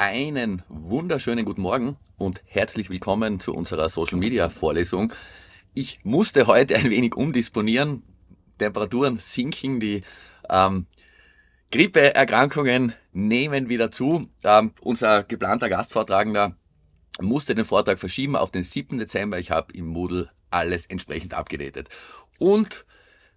Einen wunderschönen guten Morgen und herzlich willkommen zu unserer Social Media Vorlesung. Ich musste heute ein wenig umdisponieren. Temperaturen sinken, die ähm, Grippeerkrankungen nehmen wieder zu. Ähm, unser geplanter Gastvortragender musste den Vortrag verschieben auf den 7. Dezember. Ich habe im Moodle alles entsprechend abgedatet. Und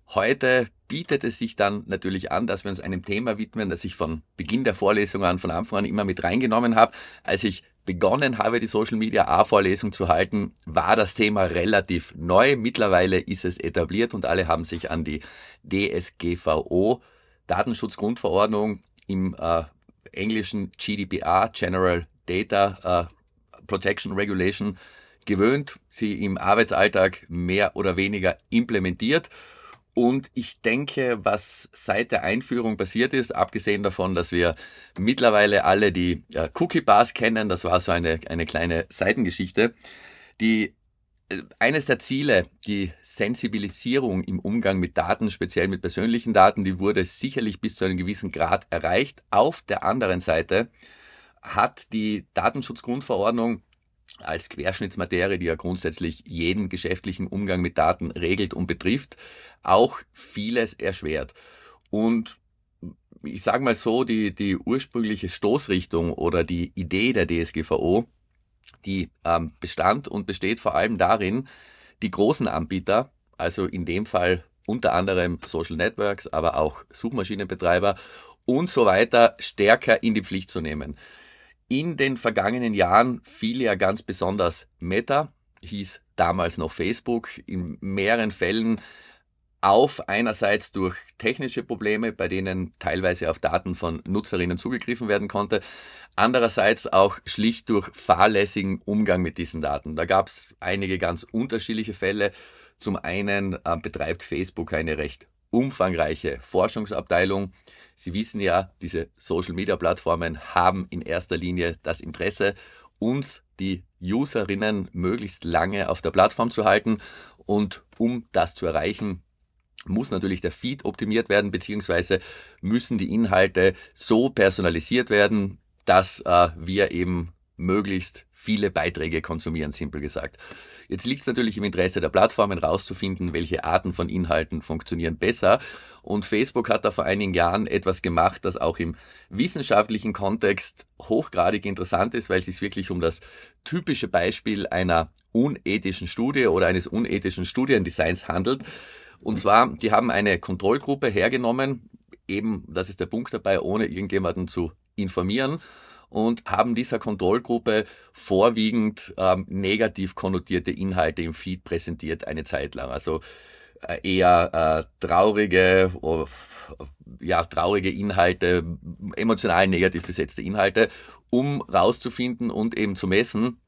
Heute bietet es sich dann natürlich an, dass wir uns einem Thema widmen, das ich von Beginn der Vorlesung an, von Anfang an immer mit reingenommen habe. Als ich begonnen habe, die Social Media A-Vorlesung zu halten, war das Thema relativ neu. Mittlerweile ist es etabliert und alle haben sich an die DSGVO, Datenschutzgrundverordnung im äh, englischen GDPR, General Data äh, Protection Regulation, gewöhnt, sie im Arbeitsalltag mehr oder weniger implementiert. Und ich denke, was seit der Einführung passiert ist, abgesehen davon, dass wir mittlerweile alle die äh, Cookie Bars kennen, das war so eine, eine kleine Seitengeschichte, die äh, eines der Ziele, die Sensibilisierung im Umgang mit Daten, speziell mit persönlichen Daten, die wurde sicherlich bis zu einem gewissen Grad erreicht. Auf der anderen Seite hat die Datenschutzgrundverordnung als Querschnittsmaterie, die ja grundsätzlich jeden geschäftlichen Umgang mit Daten regelt und betrifft, auch vieles erschwert. Und ich sage mal so, die, die ursprüngliche Stoßrichtung oder die Idee der DSGVO, die ähm, bestand und besteht vor allem darin, die großen Anbieter, also in dem Fall unter anderem Social Networks, aber auch Suchmaschinenbetreiber und so weiter, stärker in die Pflicht zu nehmen. In den vergangenen Jahren fiel ja ganz besonders Meta, hieß damals noch Facebook, in mehreren Fällen auf, einerseits durch technische Probleme, bei denen teilweise auf Daten von Nutzerinnen zugegriffen werden konnte, andererseits auch schlicht durch fahrlässigen Umgang mit diesen Daten. Da gab es einige ganz unterschiedliche Fälle. Zum einen äh, betreibt Facebook eine recht umfangreiche Forschungsabteilung, Sie wissen ja, diese Social-Media-Plattformen haben in erster Linie das Interesse, uns, die Userinnen, möglichst lange auf der Plattform zu halten. Und um das zu erreichen, muss natürlich der Feed optimiert werden, beziehungsweise müssen die Inhalte so personalisiert werden, dass äh, wir eben möglichst viele Beiträge konsumieren, simpel gesagt. Jetzt liegt es natürlich im Interesse der Plattformen herauszufinden, welche Arten von Inhalten funktionieren besser. Und Facebook hat da vor einigen Jahren etwas gemacht, das auch im wissenschaftlichen Kontext hochgradig interessant ist, weil es sich wirklich um das typische Beispiel einer unethischen Studie oder eines unethischen Studiendesigns handelt. Und zwar, die haben eine Kontrollgruppe hergenommen, eben, das ist der Punkt dabei, ohne irgendjemanden zu informieren und haben dieser Kontrollgruppe vorwiegend ähm, negativ konnotierte Inhalte im Feed präsentiert eine Zeit lang. Also äh, eher äh, traurige, oh, ja, traurige Inhalte, emotional negativ besetzte Inhalte, um rauszufinden und eben zu messen,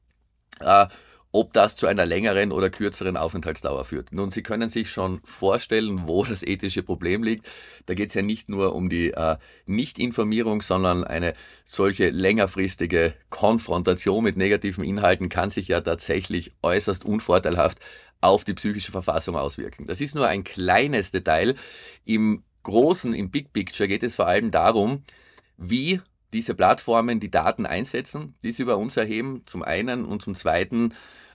äh, ob das zu einer längeren oder kürzeren Aufenthaltsdauer führt. Nun, Sie können sich schon vorstellen, wo das ethische Problem liegt. Da geht es ja nicht nur um die äh, Nichtinformierung, sondern eine solche längerfristige Konfrontation mit negativen Inhalten kann sich ja tatsächlich äußerst unvorteilhaft auf die psychische Verfassung auswirken. Das ist nur ein kleines Detail. Im großen, im Big Picture geht es vor allem darum, wie diese Plattformen die Daten einsetzen, die sie über uns erheben, zum einen und zum zweiten,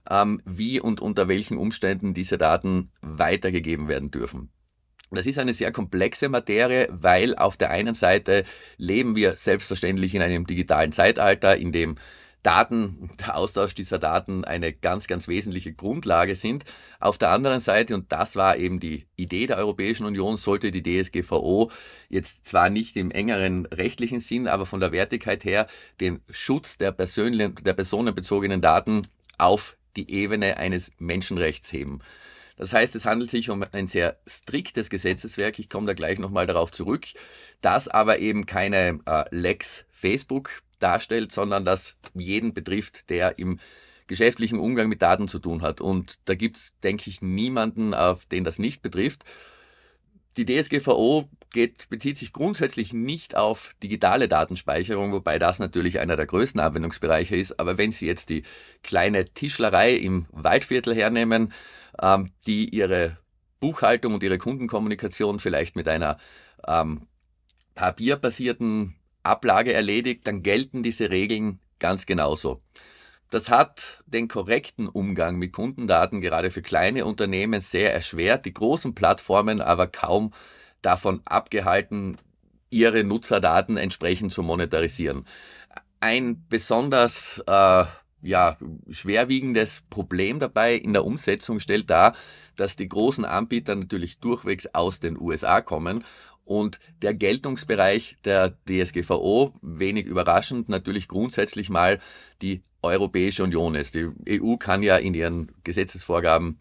ähm, wie und unter welchen Umständen diese Daten weitergegeben werden dürfen. Das ist eine sehr komplexe Materie, weil auf der einen Seite leben wir selbstverständlich in einem digitalen Zeitalter, in dem Daten, der Austausch dieser Daten eine ganz, ganz wesentliche Grundlage sind. Auf der anderen Seite, und das war eben die Idee der Europäischen Union, sollte die DSGVO jetzt zwar nicht im engeren rechtlichen Sinn, aber von der Wertigkeit her den Schutz der, der personenbezogenen Daten auf die Ebene eines Menschenrechts heben. Das heißt, es handelt sich um ein sehr striktes Gesetzeswerk, ich komme da gleich nochmal darauf zurück, das aber eben keine äh, Lex Facebook darstellt, sondern das jeden betrifft, der im geschäftlichen Umgang mit Daten zu tun hat. Und da gibt es, denke ich, niemanden, auf den das nicht betrifft. Die DSGVO geht, bezieht sich grundsätzlich nicht auf digitale Datenspeicherung, wobei das natürlich einer der größten Anwendungsbereiche ist. Aber wenn Sie jetzt die kleine Tischlerei im Waldviertel hernehmen, ähm, die ihre Buchhaltung und ihre Kundenkommunikation vielleicht mit einer ähm, papierbasierten Ablage erledigt, dann gelten diese Regeln ganz genauso. Das hat den korrekten Umgang mit Kundendaten gerade für kleine Unternehmen sehr erschwert, die großen Plattformen aber kaum davon abgehalten, ihre Nutzerdaten entsprechend zu monetarisieren. Ein besonders äh, ja, schwerwiegendes Problem dabei in der Umsetzung stellt dar, dass die großen Anbieter natürlich durchwegs aus den USA kommen und der Geltungsbereich der DSGVO, wenig überraschend, natürlich grundsätzlich mal die Europäische Union ist. Die EU kann ja in ihren Gesetzesvorgaben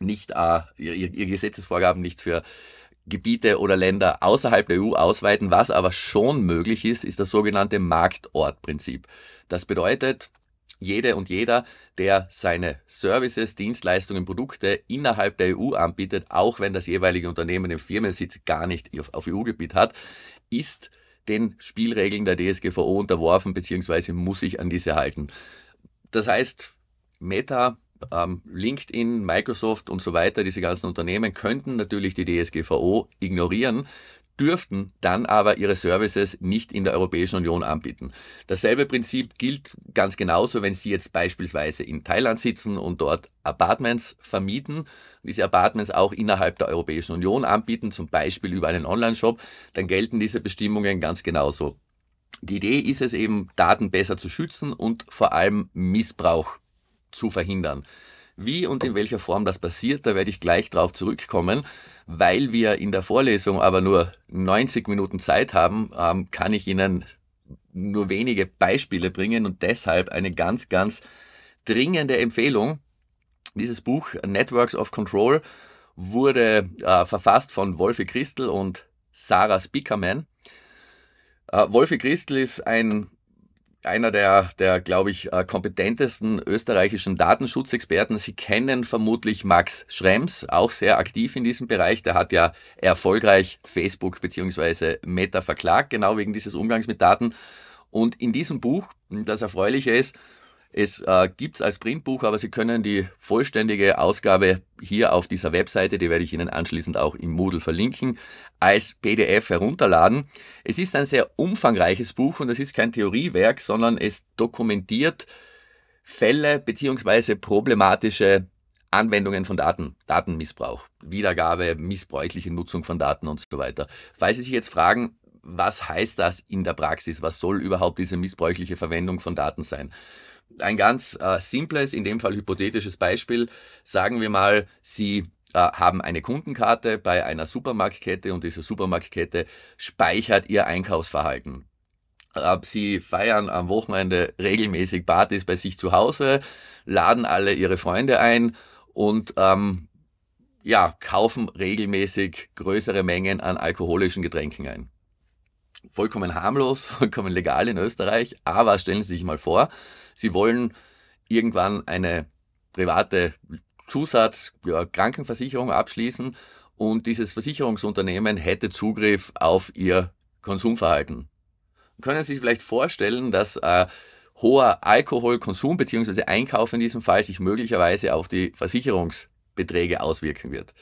nicht, äh, ihre Gesetzesvorgaben nicht für Gebiete oder Länder außerhalb der EU ausweiten. Was aber schon möglich ist, ist das sogenannte Marktortprinzip. Das bedeutet, jede und jeder, der seine Services, Dienstleistungen, Produkte innerhalb der EU anbietet, auch wenn das jeweilige Unternehmen den Firmensitz gar nicht auf EU-Gebiet hat, ist den Spielregeln der DSGVO unterworfen bzw. muss sich an diese halten. Das heißt, Meta, ähm, LinkedIn, Microsoft und so weiter, diese ganzen Unternehmen könnten natürlich die DSGVO ignorieren, dürften dann aber ihre Services nicht in der Europäischen Union anbieten. Dasselbe Prinzip gilt ganz genauso, wenn Sie jetzt beispielsweise in Thailand sitzen und dort Apartments vermieten, diese Apartments auch innerhalb der Europäischen Union anbieten, zum Beispiel über einen Online-Shop, dann gelten diese Bestimmungen ganz genauso. Die Idee ist es eben, Daten besser zu schützen und vor allem Missbrauch zu verhindern. Wie und in welcher Form das passiert, da werde ich gleich drauf zurückkommen. Weil wir in der Vorlesung aber nur 90 Minuten Zeit haben, ähm, kann ich Ihnen nur wenige Beispiele bringen und deshalb eine ganz, ganz dringende Empfehlung. Dieses Buch Networks of Control wurde äh, verfasst von Wolfi Christel und Sarah Spickerman. Äh, Wolfi Christel ist ein einer der, der glaube ich, äh, kompetentesten österreichischen Datenschutzexperten. Sie kennen vermutlich Max Schrems, auch sehr aktiv in diesem Bereich. Der hat ja erfolgreich Facebook bzw. Meta verklagt, genau wegen dieses Umgangs mit Daten. Und in diesem Buch, das Erfreuliche ist, es äh, gibt es als Printbuch, aber Sie können die vollständige Ausgabe hier auf dieser Webseite, die werde ich Ihnen anschließend auch im Moodle verlinken, als PDF herunterladen. Es ist ein sehr umfangreiches Buch und es ist kein Theoriewerk, sondern es dokumentiert Fälle beziehungsweise problematische Anwendungen von Daten, Datenmissbrauch, Wiedergabe, missbräuchliche Nutzung von Daten und so weiter. Falls Sie sich jetzt fragen, was heißt das in der Praxis? Was soll überhaupt diese missbräuchliche Verwendung von Daten sein? Ein ganz äh, simples, in dem Fall hypothetisches Beispiel. Sagen wir mal, Sie haben eine Kundenkarte bei einer Supermarktkette und diese Supermarktkette speichert Ihr Einkaufsverhalten. Äh, Sie feiern am Wochenende regelmäßig Partys bei sich zu Hause, laden alle Ihre Freunde ein und ähm, ja, kaufen regelmäßig größere Mengen an alkoholischen Getränken ein. Vollkommen harmlos, vollkommen legal in Österreich, aber stellen Sie sich mal vor, Sie wollen irgendwann eine private Zusatz-Krankenversicherung ja, abschließen und dieses Versicherungsunternehmen hätte Zugriff auf Ihr Konsumverhalten. Können Sie sich vielleicht vorstellen, dass äh, hoher Alkoholkonsum bzw. Einkauf in diesem Fall sich möglicherweise auf die Versicherungsbeträge auswirken wird?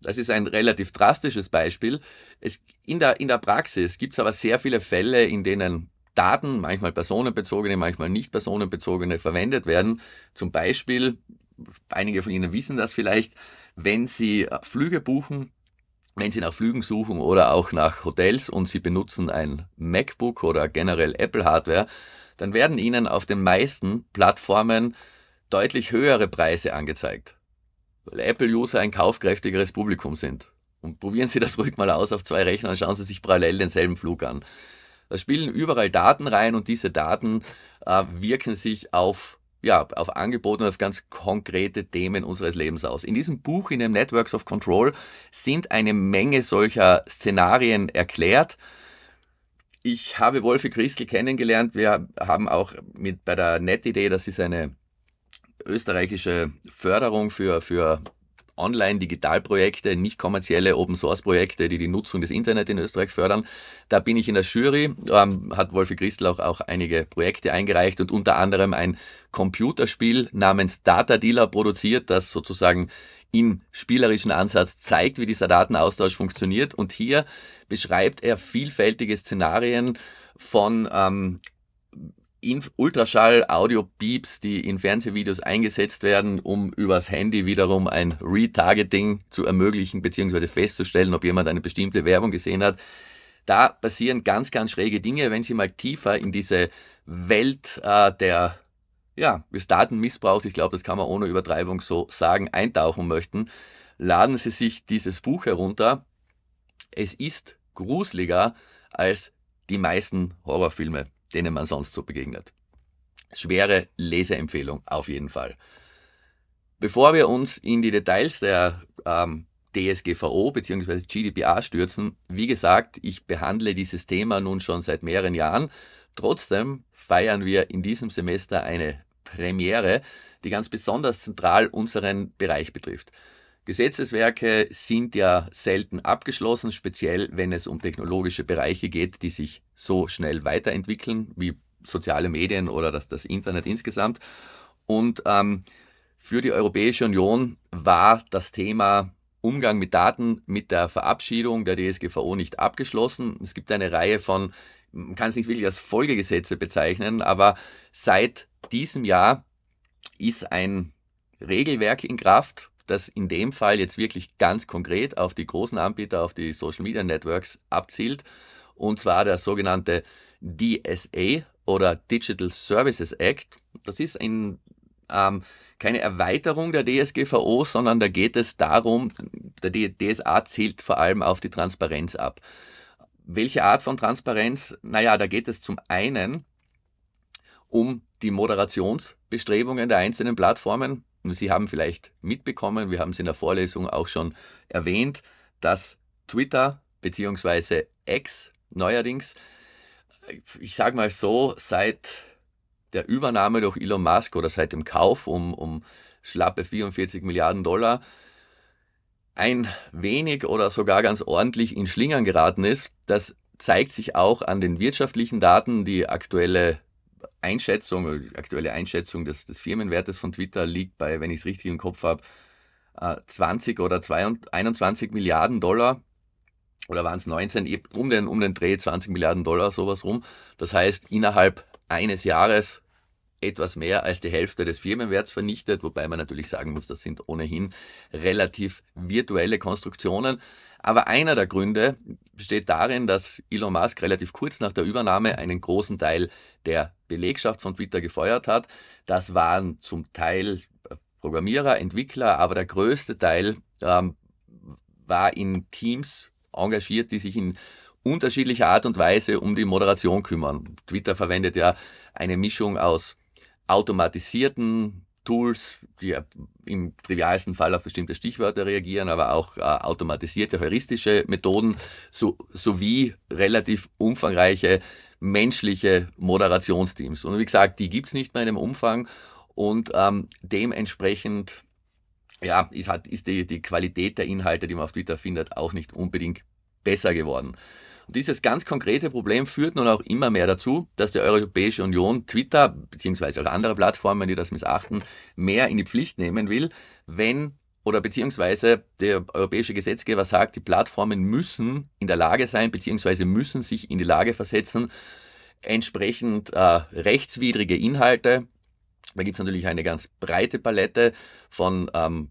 Das ist ein relativ drastisches Beispiel. Es, in, der, in der Praxis gibt es aber sehr viele Fälle, in denen Daten, manchmal personenbezogene, manchmal nicht personenbezogene, verwendet werden. Zum Beispiel, einige von Ihnen wissen das vielleicht, wenn Sie äh, Flüge buchen, wenn Sie nach Flügen suchen oder auch nach Hotels und Sie benutzen ein MacBook oder generell Apple-Hardware, dann werden Ihnen auf den meisten Plattformen deutlich höhere Preise angezeigt, weil Apple-User ein kaufkräftigeres Publikum sind. Und probieren Sie das ruhig mal aus auf zwei Rechnern, schauen Sie sich parallel denselben Flug an. Da spielen überall Daten rein und diese Daten äh, wirken sich auf ja, auf Angebote und auf ganz konkrete Themen unseres Lebens aus. In diesem Buch, in dem Networks of Control, sind eine Menge solcher Szenarien erklärt. Ich habe Wolfi Christel kennengelernt. Wir haben auch mit bei der NetIdee, das ist eine österreichische Förderung für, für Online-Digitalprojekte, nicht kommerzielle Open-Source-Projekte, die die Nutzung des Internet in Österreich fördern. Da bin ich in der Jury, ähm, hat Wolfi Christel auch, auch einige Projekte eingereicht und unter anderem ein Computerspiel namens Data Dealer produziert, das sozusagen im spielerischen Ansatz zeigt, wie dieser Datenaustausch funktioniert. Und hier beschreibt er vielfältige Szenarien, von ähm, Ultraschall-Audio-Beeps, die in Fernsehvideos eingesetzt werden, um übers Handy wiederum ein Retargeting zu ermöglichen, beziehungsweise festzustellen, ob jemand eine bestimmte Werbung gesehen hat. Da passieren ganz, ganz schräge Dinge, wenn Sie mal tiefer in diese Welt äh, der ja, des Datenmissbrauchs, ich glaube, das kann man ohne Übertreibung so sagen, eintauchen möchten, laden Sie sich dieses Buch herunter. Es ist gruseliger als die meisten Horrorfilme, denen man sonst so begegnet. Schwere Leseempfehlung auf jeden Fall. Bevor wir uns in die Details der ähm, DSGVO bzw. GDPR stürzen, wie gesagt, ich behandle dieses Thema nun schon seit mehreren Jahren. Trotzdem feiern wir in diesem Semester eine Premiere, die ganz besonders zentral unseren Bereich betrifft. Gesetzeswerke sind ja selten abgeschlossen, speziell wenn es um technologische Bereiche geht, die sich so schnell weiterentwickeln wie soziale Medien oder das, das Internet insgesamt. Und ähm, für die Europäische Union war das Thema Umgang mit Daten mit der Verabschiedung der DSGVO nicht abgeschlossen. Es gibt eine Reihe von, man kann es nicht wirklich als Folgegesetze bezeichnen, aber seit diesem Jahr ist ein Regelwerk in Kraft, das in dem Fall jetzt wirklich ganz konkret auf die großen Anbieter, auf die Social Media Networks abzielt. Und zwar der sogenannte DSA oder Digital Services Act. Das ist ein, ähm, keine Erweiterung der DSGVO, sondern da geht es darum, der DSA zielt vor allem auf die Transparenz ab. Welche Art von Transparenz? Naja, da geht es zum einen um die Moderationsbestrebungen der einzelnen Plattformen. Sie haben vielleicht mitbekommen, wir haben es in der Vorlesung auch schon erwähnt, dass Twitter bzw. X neuerdings, ich sage mal so, seit der Übernahme durch Elon Musk oder seit dem Kauf um, um schlappe 44 Milliarden Dollar ein wenig oder sogar ganz ordentlich in Schlingern geraten ist. Das zeigt sich auch an den wirtschaftlichen Daten. Die aktuelle Einschätzung, die aktuelle Einschätzung des, des Firmenwertes von Twitter liegt bei, wenn ich es richtig im Kopf habe, 20 oder 21 Milliarden Dollar oder waren es 19, um den, um den Dreh 20 Milliarden Dollar, sowas rum. Das heißt, innerhalb eines Jahres etwas mehr als die Hälfte des Firmenwerts vernichtet, wobei man natürlich sagen muss, das sind ohnehin relativ virtuelle Konstruktionen. Aber einer der Gründe besteht darin, dass Elon Musk relativ kurz nach der Übernahme einen großen Teil der Belegschaft von Twitter gefeuert hat. Das waren zum Teil Programmierer, Entwickler, aber der größte Teil ähm, war in Teams engagiert, die sich in unterschiedlicher Art und Weise um die Moderation kümmern. Twitter verwendet ja eine Mischung aus automatisierten Tools, die im trivialsten Fall auf bestimmte Stichwörter reagieren, aber auch äh, automatisierte heuristische Methoden so, sowie relativ umfangreiche menschliche Moderationsteams. Und wie gesagt, die gibt es nicht mehr in dem Umfang und ähm, dementsprechend ja, ist, hat, ist die, die Qualität der Inhalte, die man auf Twitter findet, auch nicht unbedingt besser geworden. Und dieses ganz konkrete Problem führt nun auch immer mehr dazu, dass die Europäische Union Twitter beziehungsweise auch andere Plattformen, die das missachten, mehr in die Pflicht nehmen will, wenn oder beziehungsweise der europäische Gesetzgeber sagt, die Plattformen müssen in der Lage sein, beziehungsweise müssen sich in die Lage versetzen, entsprechend äh, rechtswidrige Inhalte, da gibt es natürlich eine ganz breite Palette von ähm,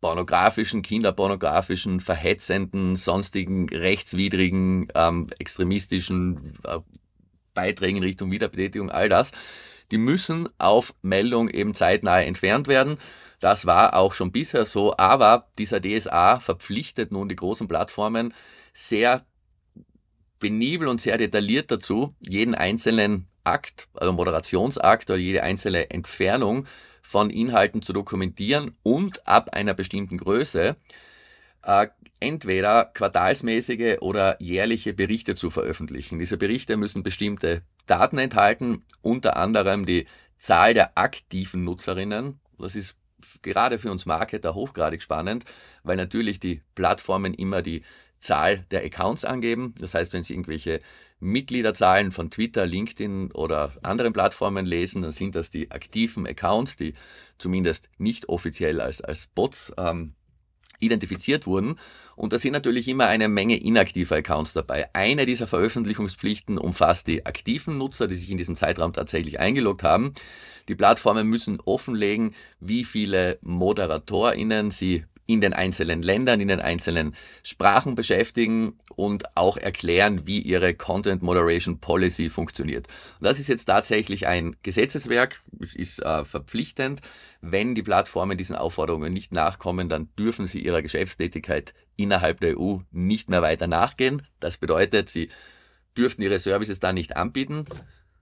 pornografischen, kinderpornografischen, verhetzenden, sonstigen, rechtswidrigen, ähm, extremistischen äh, Beiträgen in Richtung Wiederbetätigung, all das, die müssen auf Meldung eben zeitnah entfernt werden. Das war auch schon bisher so, aber dieser DSA verpflichtet nun die großen Plattformen sehr penibel und sehr detailliert dazu, jeden einzelnen Akt, also Moderationsakt oder jede einzelne Entfernung von Inhalten zu dokumentieren und ab einer bestimmten Größe äh, entweder quartalsmäßige oder jährliche Berichte zu veröffentlichen. Diese Berichte müssen bestimmte Daten enthalten, unter anderem die Zahl der aktiven Nutzerinnen. Das ist gerade für uns Marketer hochgradig spannend, weil natürlich die Plattformen immer die Zahl der Accounts angeben. Das heißt, wenn Sie irgendwelche Mitgliederzahlen von Twitter, LinkedIn oder anderen Plattformen lesen, dann sind das die aktiven Accounts, die zumindest nicht offiziell als, als Bots ähm, identifiziert wurden. Und da sind natürlich immer eine Menge inaktiver Accounts dabei. Eine dieser Veröffentlichungspflichten umfasst die aktiven Nutzer, die sich in diesem Zeitraum tatsächlich eingeloggt haben. Die Plattformen müssen offenlegen, wie viele ModeratorInnen sie in den einzelnen Ländern, in den einzelnen Sprachen beschäftigen und auch erklären, wie ihre Content Moderation Policy funktioniert. Und das ist jetzt tatsächlich ein Gesetzeswerk, es ist äh, verpflichtend. Wenn die Plattformen diesen Aufforderungen nicht nachkommen, dann dürfen sie ihrer Geschäftstätigkeit innerhalb der EU nicht mehr weiter nachgehen. Das bedeutet, sie dürften ihre Services dann nicht anbieten.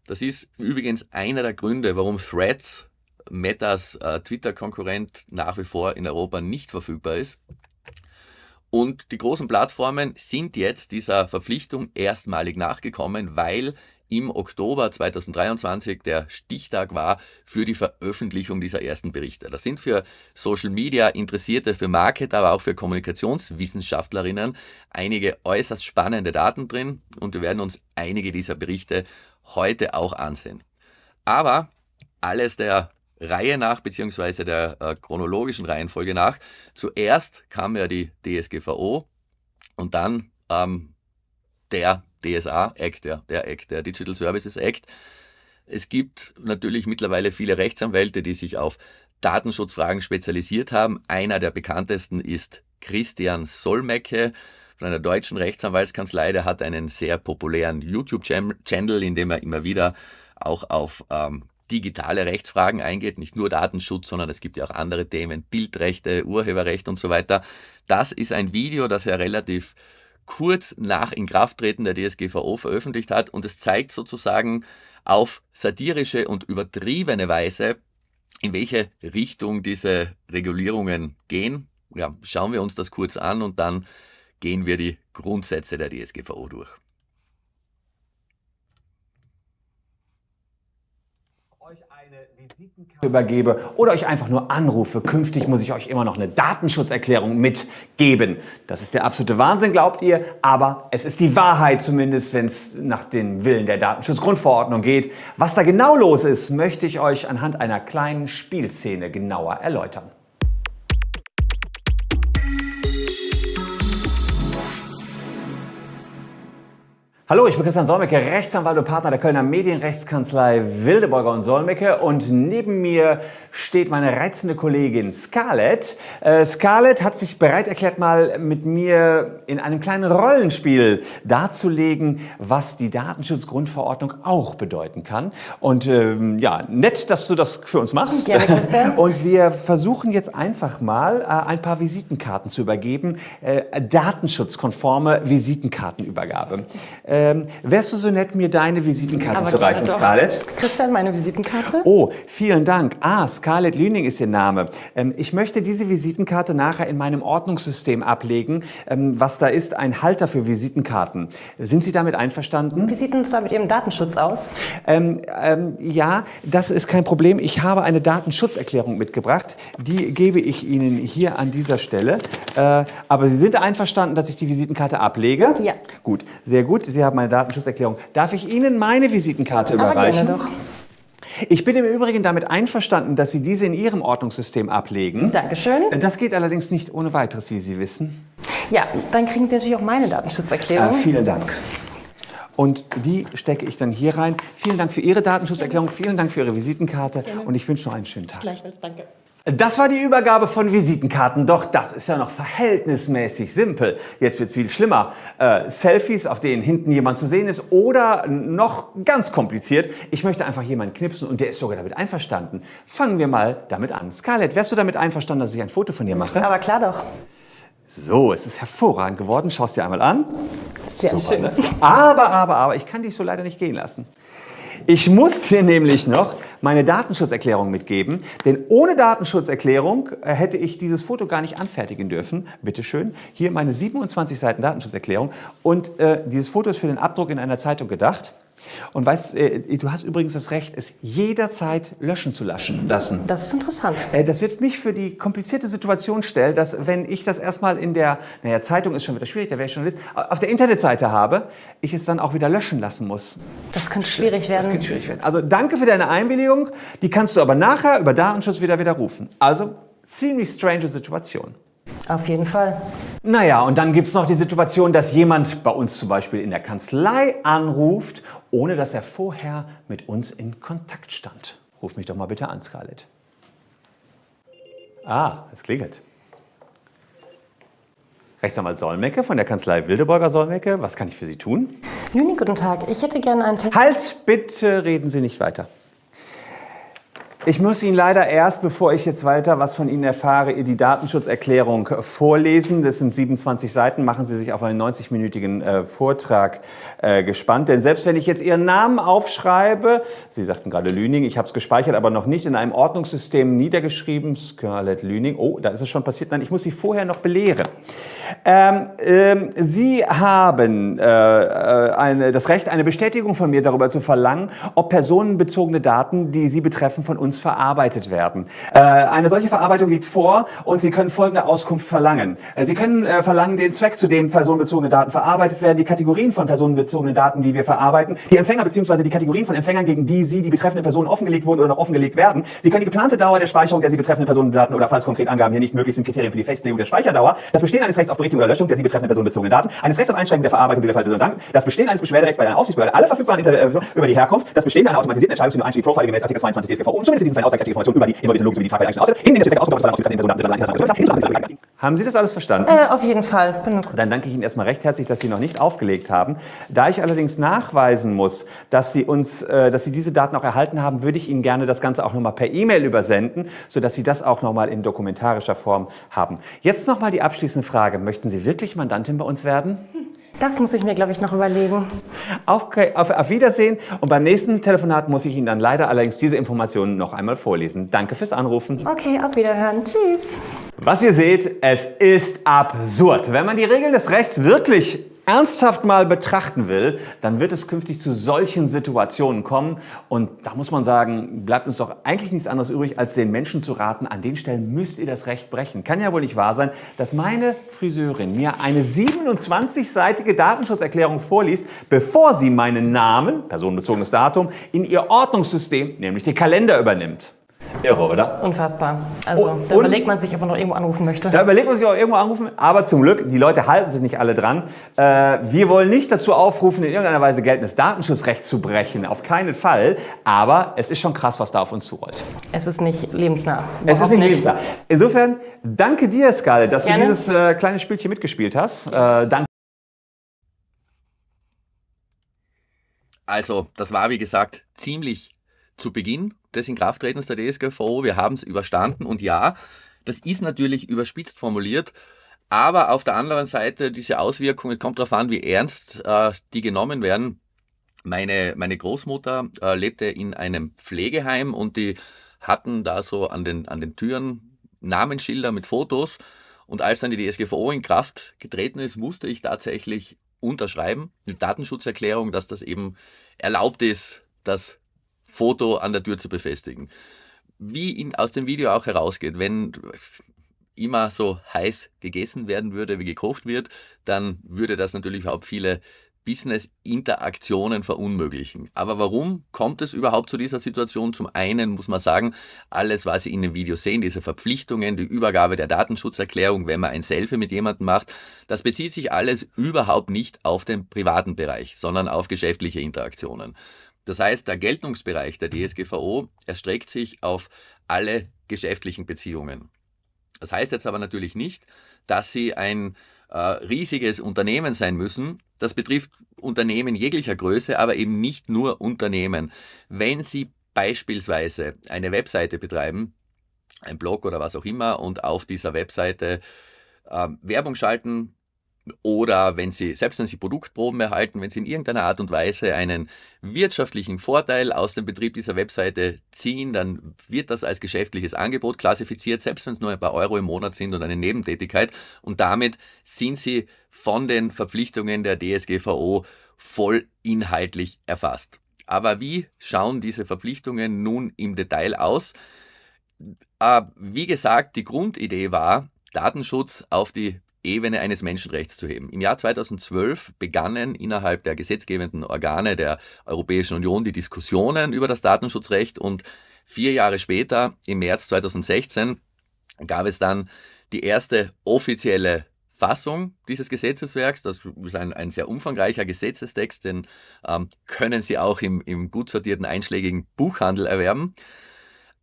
Das ist übrigens einer der Gründe, warum Threads Metas äh, Twitter-Konkurrent nach wie vor in Europa nicht verfügbar ist. Und die großen Plattformen sind jetzt dieser Verpflichtung erstmalig nachgekommen, weil im Oktober 2023 der Stichtag war für die Veröffentlichung dieser ersten Berichte. Das sind für Social Media Interessierte, für Marketer, aber auch für Kommunikationswissenschaftlerinnen einige äußerst spannende Daten drin und wir werden uns einige dieser Berichte heute auch ansehen. Aber alles der Reihe nach, beziehungsweise der äh, chronologischen Reihenfolge nach. Zuerst kam ja die DSGVO und dann ähm, der DSA-Act, ja, der Act, der Digital Services Act. Es gibt natürlich mittlerweile viele Rechtsanwälte, die sich auf Datenschutzfragen spezialisiert haben. Einer der bekanntesten ist Christian Solmecke von einer deutschen Rechtsanwaltskanzlei. Der hat einen sehr populären YouTube-Channel, in dem er immer wieder auch auf ähm, digitale Rechtsfragen eingeht, nicht nur Datenschutz, sondern es gibt ja auch andere Themen, Bildrechte, Urheberrecht und so weiter. Das ist ein Video, das er relativ kurz nach Inkrafttreten der DSGVO veröffentlicht hat und es zeigt sozusagen auf satirische und übertriebene Weise, in welche Richtung diese Regulierungen gehen. Ja, schauen wir uns das kurz an und dann gehen wir die Grundsätze der DSGVO durch. Übergebe oder euch einfach nur anrufe. Künftig muss ich euch immer noch eine Datenschutzerklärung mitgeben. Das ist der absolute Wahnsinn, glaubt ihr, aber es ist die Wahrheit zumindest, wenn es nach den Willen der Datenschutzgrundverordnung geht. Was da genau los ist, möchte ich euch anhand einer kleinen Spielszene genauer erläutern. Hallo, ich bin Christian Solmecke, Rechtsanwalt und Partner der Kölner Medienrechtskanzlei Wildeborger und Solmecke und neben mir steht meine reizende Kollegin Scarlett. Äh, Scarlett hat sich bereit erklärt, mal mit mir in einem kleinen Rollenspiel darzulegen, was die Datenschutzgrundverordnung auch bedeuten kann. Und ähm, ja, nett, dass du das für uns machst. Gerne, Christian. Und wir versuchen jetzt einfach mal äh, ein paar Visitenkarten zu übergeben, äh, datenschutzkonforme Visitenkartenübergabe. Ähm, wärst du so nett, mir deine Visitenkarte Aber zu reichen. Scarlett? Christian, meine Visitenkarte. Oh, vielen Dank. Ah, Scarlett Lüning ist Ihr Name. Ähm, ich möchte diese Visitenkarte nachher in meinem Ordnungssystem ablegen. Ähm, was da ist, ein Halter für Visitenkarten. Sind Sie damit einverstanden? Wie sieht es da mit Ihrem Datenschutz aus? Ähm, ähm, ja, das ist kein Problem. Ich habe eine Datenschutzerklärung mitgebracht. Die gebe ich Ihnen hier an dieser Stelle. Äh, aber Sie sind einverstanden, dass ich die Visitenkarte ablege? Ja. Gut, sehr gut. Sie haben meine Datenschutzerklärung. Darf ich Ihnen meine Visitenkarte Aber überreichen? gerne doch. Ich bin im Übrigen damit einverstanden, dass Sie diese in Ihrem Ordnungssystem ablegen. Dankeschön. Das geht allerdings nicht ohne weiteres, wie Sie wissen. Ja, dann kriegen Sie natürlich auch meine Äh, Datenschutzerklärung. vielen Dank. Und die stecke ich dann hier rein. Vielen Dank für Ihre Datenschutzerklärung, vielen Dank für Ihre Visitenkarte und ich wünsche noch einen schönen Tag. Gleichfalls, danke. Das war die Übergabe von Visitenkarten, doch das ist ja noch verhältnismäßig simpel. Jetzt wird es viel schlimmer. Äh, Selfies, auf denen hinten jemand zu sehen ist oder noch ganz kompliziert. Ich möchte einfach jemanden knipsen und der ist sogar damit einverstanden. Fangen wir mal damit an. Scarlett, wärst du damit einverstanden, dass ich ein Foto von dir mache? Aber klar doch. So, es ist hervorragend geworden. Schau es dir einmal an. Sehr schön. ne? Aber, aber, aber, ich kann dich so leider nicht gehen lassen. Ich muss dir nämlich noch meine Datenschutzerklärung mitgeben, denn ohne Datenschutzerklärung äh, hätte ich dieses Foto gar nicht anfertigen dürfen. Bitte schön, hier meine 27 Seiten Datenschutzerklärung und äh, dieses Foto ist für den Abdruck in einer Zeitung gedacht. Und weißt, äh, du hast übrigens das Recht, es jederzeit löschen zu lassen. lassen. Das ist interessant. Äh, Das wird mich für die komplizierte Situation stellen, dass wenn ich das erstmal in der, naja, Zeitung ist schon wieder schwierig, da wäre ich Journalist, auf der Internetseite habe, ich es dann auch wieder löschen lassen muss. Das könnte schwierig Das werden. könnte schwierig werden. Also danke für deine Einwilligung, die kannst du aber nachher über Datenschutz wieder widerrufen. Also ziemlich strange Situation. Auf jeden Fall. Naja, und dann gibt es noch die Situation, dass jemand bei uns zum Beispiel in der Kanzlei anruft, ohne dass er vorher mit uns in Kontakt stand. Ruf mich doch mal bitte an, Scarlett. Ah, es klingelt. Rechtsanwalt Solmecke von der Kanzlei Wildeborger Solmecke. Was kann ich für Sie tun? Juni, guten Tag. Ich hätte gerne einen Text. Halt, bitte reden Sie nicht weiter. Ich muss Ihnen leider erst, bevor ich jetzt weiter was von Ihnen erfahre, die Datenschutzerklärung vorlesen. Das sind 27 Seiten. Machen Sie sich auf einen 90-minütigen äh, Vortrag äh, gespannt. Denn selbst wenn ich jetzt Ihren Namen aufschreibe, Sie sagten gerade Lüning, ich habe es gespeichert, aber noch nicht in einem Ordnungssystem niedergeschrieben, Scarlett Lüning. Oh, da ist es schon passiert. Nein, ich muss Sie vorher noch belehren. Ähm, ähm, Sie haben äh, äh, eine, das Recht, eine Bestätigung von mir darüber zu verlangen, ob personenbezogene Daten, die Sie betreffen, von uns verarbeitet werden. Äh, eine solche Verarbeitung liegt vor und Sie können folgende Auskunft verlangen. Äh, Sie können äh, verlangen den Zweck, zu dem personenbezogene Daten verarbeitet werden, die Kategorien von personenbezogenen Daten, die wir verarbeiten, die Empfänger bzw. die Kategorien von Empfängern, gegen die Sie, die betreffenden Personen, offengelegt wurden oder noch offengelegt werden. Sie können die geplante Dauer der Speicherung der Sie betreffenden Personendaten oder falls konkret Angaben hier nicht möglich sind, Kriterien für die Festlegung der Speicherdauer, das Bestehen eines Rechts auf Berichtigung oder Löschung der Sie betreffenden personenbezogenen Daten, eines Rechts auf Einschränkung der Verarbeitung der Fall Daten, das Bestehen eines Beschwerderechts bei einer Aufsichtsbehörde, alle verfügbaren Informationen über die Herkunft, das Bestehen einer automatisierten Entscheidungsfindung einschließlich Profile gemäß Artikel 22 DSGVO und zumindest in diesem Fall aussagekräftige Informationen über die involvierten Logik sowie die Tragweite einzelner Aussage, in den der Haben Sie das alles verstanden? Äh, auf jeden Fall. Dann danke ich Ihnen erstmal recht herzlich, dass Sie noch nicht aufgelegt haben. Da ich allerdings nachweisen muss, dass Sie uns, äh, dass Sie diese Daten auch erhalten haben, würde ich Ihnen gerne das Ganze auch nochmal per E-Mail übersenden, sodass Sie das auch nochmal in dokumentarischer Form haben. Jetzt nochmal die abschließende Frage. Möchten Sie wirklich Mandantin bei uns werden? Das muss ich mir, glaube ich, noch überlegen. Auf, auf, auf Wiedersehen und beim nächsten Telefonat muss ich Ihnen dann leider allerdings diese Informationen noch einmal vorlesen. Danke fürs Anrufen. Okay, auf Wiederhören. Tschüss. Was ihr seht, es ist absurd. Wenn man die Regeln des Rechts wirklich ernsthaft mal betrachten will, dann wird es künftig zu solchen Situationen kommen. Und da muss man sagen, bleibt uns doch eigentlich nichts anderes übrig, als den Menschen zu raten, an den Stellen müsst ihr das Recht brechen. Kann ja wohl nicht wahr sein, dass meine Friseurin mir eine 27-seitige Datenschutzerklärung vorliest, bevor sie meinen Namen, personenbezogenes Datum, in ihr Ordnungssystem, nämlich den Kalender, übernimmt. Irre, oder? Unfassbar. Also, Und- da überlegt man sich, ob man noch irgendwo anrufen möchte. Da überlegt man sich auch irgendwo anrufen, aber zum Glück, die Leute halten sich nicht alle dran. Äh, wir wollen nicht dazu aufrufen, in irgendeiner Weise geltendes Datenschutzrecht zu brechen, auf keinen Fall. Aber es ist schon krass, was da auf uns zurollt. Es ist nicht lebensnah. Es ist Überhaupt nicht lebensnah. Insofern, danke dir, Scarlett, dass Gerne. du dieses äh, kleine Spielchen mitgespielt hast. Äh, danke. Also, das war wie gesagt ziemlich zu Beginn des Inkrafttretens der DSGVO. Wir haben es überstanden und ja, das ist natürlich überspitzt formuliert, aber auf der anderen Seite diese Auswirkungen, kommt darauf an, wie ernst äh, die genommen werden. Meine, meine Großmutter äh, lebte in einem Pflegeheim und die hatten da so an den, an den Türen Namensschilder mit Fotos. Und als dann die DSGVO in Kraft getreten ist, musste ich tatsächlich unterschreiben, eine Datenschutzerklärung, dass das eben erlaubt ist, das Foto an der Tür zu befestigen. Wie in, aus dem Video auch herausgeht, wenn immer so heiß gegessen werden würde, wie gekocht wird, dann würde das natürlich überhaupt viele Business-Interaktionen verunmöglichen. Aber warum kommt es überhaupt zu dieser Situation? Zum einen muss man sagen, alles, was Sie in dem Video sehen, diese Verpflichtungen, die Übergabe der Datenschutzerklärung, wenn man ein Selfie mit jemandem macht, das bezieht sich alles überhaupt nicht auf den privaten Bereich, sondern auf geschäftliche Interaktionen. Das heißt, der Geltungsbereich der DSGVO erstreckt sich auf alle geschäftlichen Beziehungen. Das heißt jetzt aber natürlich nicht, dass Sie ein äh, riesiges Unternehmen sein müssen. Das betrifft Unternehmen jeglicher Größe, aber eben nicht nur Unternehmen. Wenn Sie beispielsweise eine Webseite betreiben, ein Blog oder was auch immer, und auf dieser Webseite äh, Werbung schalten, oder wenn Sie, selbst wenn Sie Produktproben erhalten, wenn Sie in irgendeiner Art und Weise einen wirtschaftlichen Vorteil aus dem Betrieb dieser Webseite ziehen, dann wird das als geschäftliches Angebot klassifiziert, selbst wenn es nur ein paar Euro im Monat sind und eine Nebentätigkeit. Und damit sind Sie von den Verpflichtungen der DSGVO voll inhaltlich erfasst. Aber wie schauen diese Verpflichtungen nun im Detail aus? Äh, wie gesagt, die Grundidee war, Datenschutz auf die Ebene eines Menschenrechts zu heben. Im Jahr 2012 begannen innerhalb der gesetzgebenden Organe der Europäischen Union die Diskussionen über das Datenschutzrecht und vier Jahre später, im März 2016, gab es dann die erste offizielle Fassung dieses Gesetzeswerks. Das ist ein, ein sehr umfangreicher Gesetzestext, den ähm, können Sie auch im, im gut sortierten einschlägigen Buchhandel erwerben.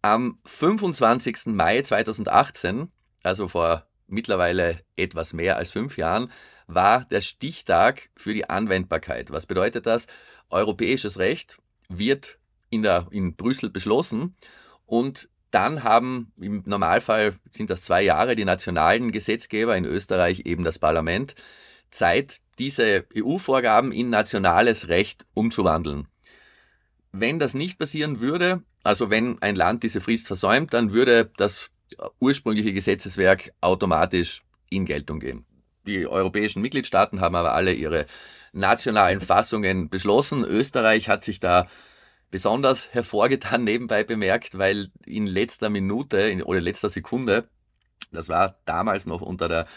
Am 25. Mai 2018, also vor mittlerweile etwas mehr als fünf Jahren, war der Stichtag für die Anwendbarkeit. Was bedeutet das? Europäisches Recht wird in, der, in Brüssel beschlossen und dann haben im Normalfall sind das zwei Jahre die nationalen Gesetzgeber, in Österreich eben das Parlament, Zeit, diese EU-Vorgaben in nationales Recht umzuwandeln. Wenn das nicht passieren würde, also wenn ein Land diese Frist versäumt, dann würde das ursprüngliche Gesetzeswerk automatisch in Geltung gehen. Die europäischen Mitgliedstaaten haben aber alle ihre nationalen Fassungen beschlossen. Österreich hat sich da besonders hervorgetan, nebenbei bemerkt, weil in letzter Minute in, oder letzter Sekunde, das war damals noch unter der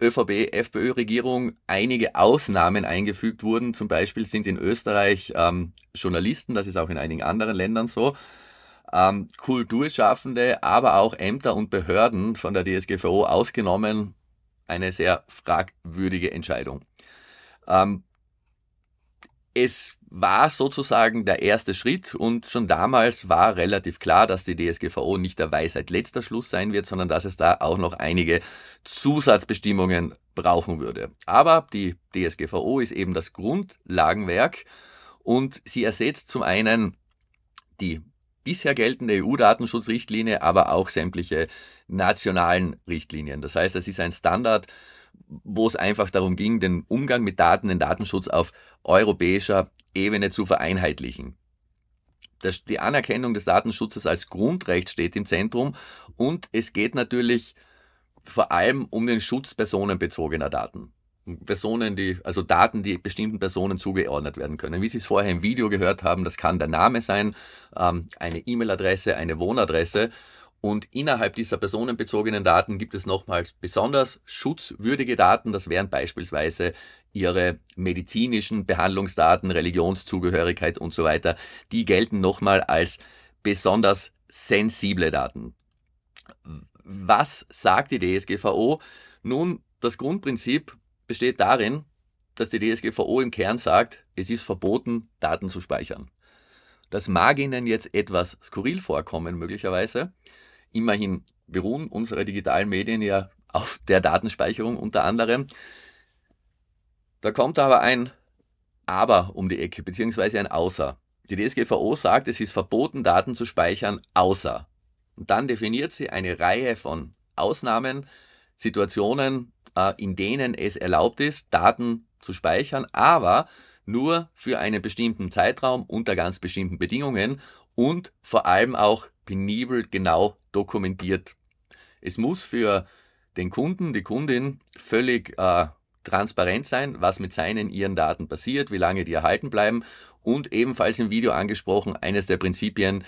ÖVP-FPÖ-Regierung einige Ausnahmen eingefügt wurden. Zum Beispiel sind in Österreich ähm, Journalisten, das ist auch in einigen anderen Ländern so, ähm, Kulturschaffende, aber auch Ämter und Behörden von der DSGVO ausgenommen. Eine sehr fragwürdige Entscheidung. Ähm, es war sozusagen der erste Schritt und schon damals war relativ klar, dass die DSGVO nicht der Weisheit letzter Schluss sein wird, sondern dass es da auch noch einige Zusatzbestimmungen brauchen würde. Aber die DSGVO ist eben das Grundlagenwerk und sie ersetzt zum einen die bisher geltende EU-Datenschutzrichtlinie, aber auch sämtliche nationalen Richtlinien. Das heißt, es ist ein Standard, wo es einfach darum ging, den Umgang mit Daten, den Datenschutz auf europäischer Ebene zu vereinheitlichen. Das, die Anerkennung des Datenschutzes als Grundrecht steht im Zentrum und es geht natürlich vor allem um den Schutz personenbezogener Daten. Personen, die, also Daten, die bestimmten Personen zugeordnet werden können. Wie Sie es vorher im Video gehört haben, das kann der Name sein, ähm, eine E-Mail-Adresse, eine Wohnadresse und innerhalb dieser personenbezogenen Daten gibt es nochmals besonders schutzwürdige Daten. Das wären beispielsweise Ihre medizinischen Behandlungsdaten, Religionszugehörigkeit und so weiter. Die gelten nochmal als besonders sensible Daten. Was sagt die DSGVO? Nun, das Grundprinzip besteht darin, dass die DSGVO im Kern sagt, es ist verboten, Daten zu speichern. Das mag Ihnen jetzt etwas skurril vorkommen, möglicherweise. Immerhin beruhen unsere digitalen Medien ja auf der Datenspeicherung unter anderem. Da kommt aber ein Aber um die Ecke, beziehungsweise ein Außer. Die DSGVO sagt, es ist verboten, Daten zu speichern, außer. Und dann definiert sie eine Reihe von Ausnahmen, Situationen, in denen es erlaubt ist, Daten zu speichern, aber nur für einen bestimmten Zeitraum unter ganz bestimmten Bedingungen und vor allem auch penibel genau dokumentiert. Es muss für den Kunden, die Kundin völlig äh, transparent sein, was mit seinen, ihren Daten passiert, wie lange die erhalten bleiben und ebenfalls im Video angesprochen, eines der Prinzipien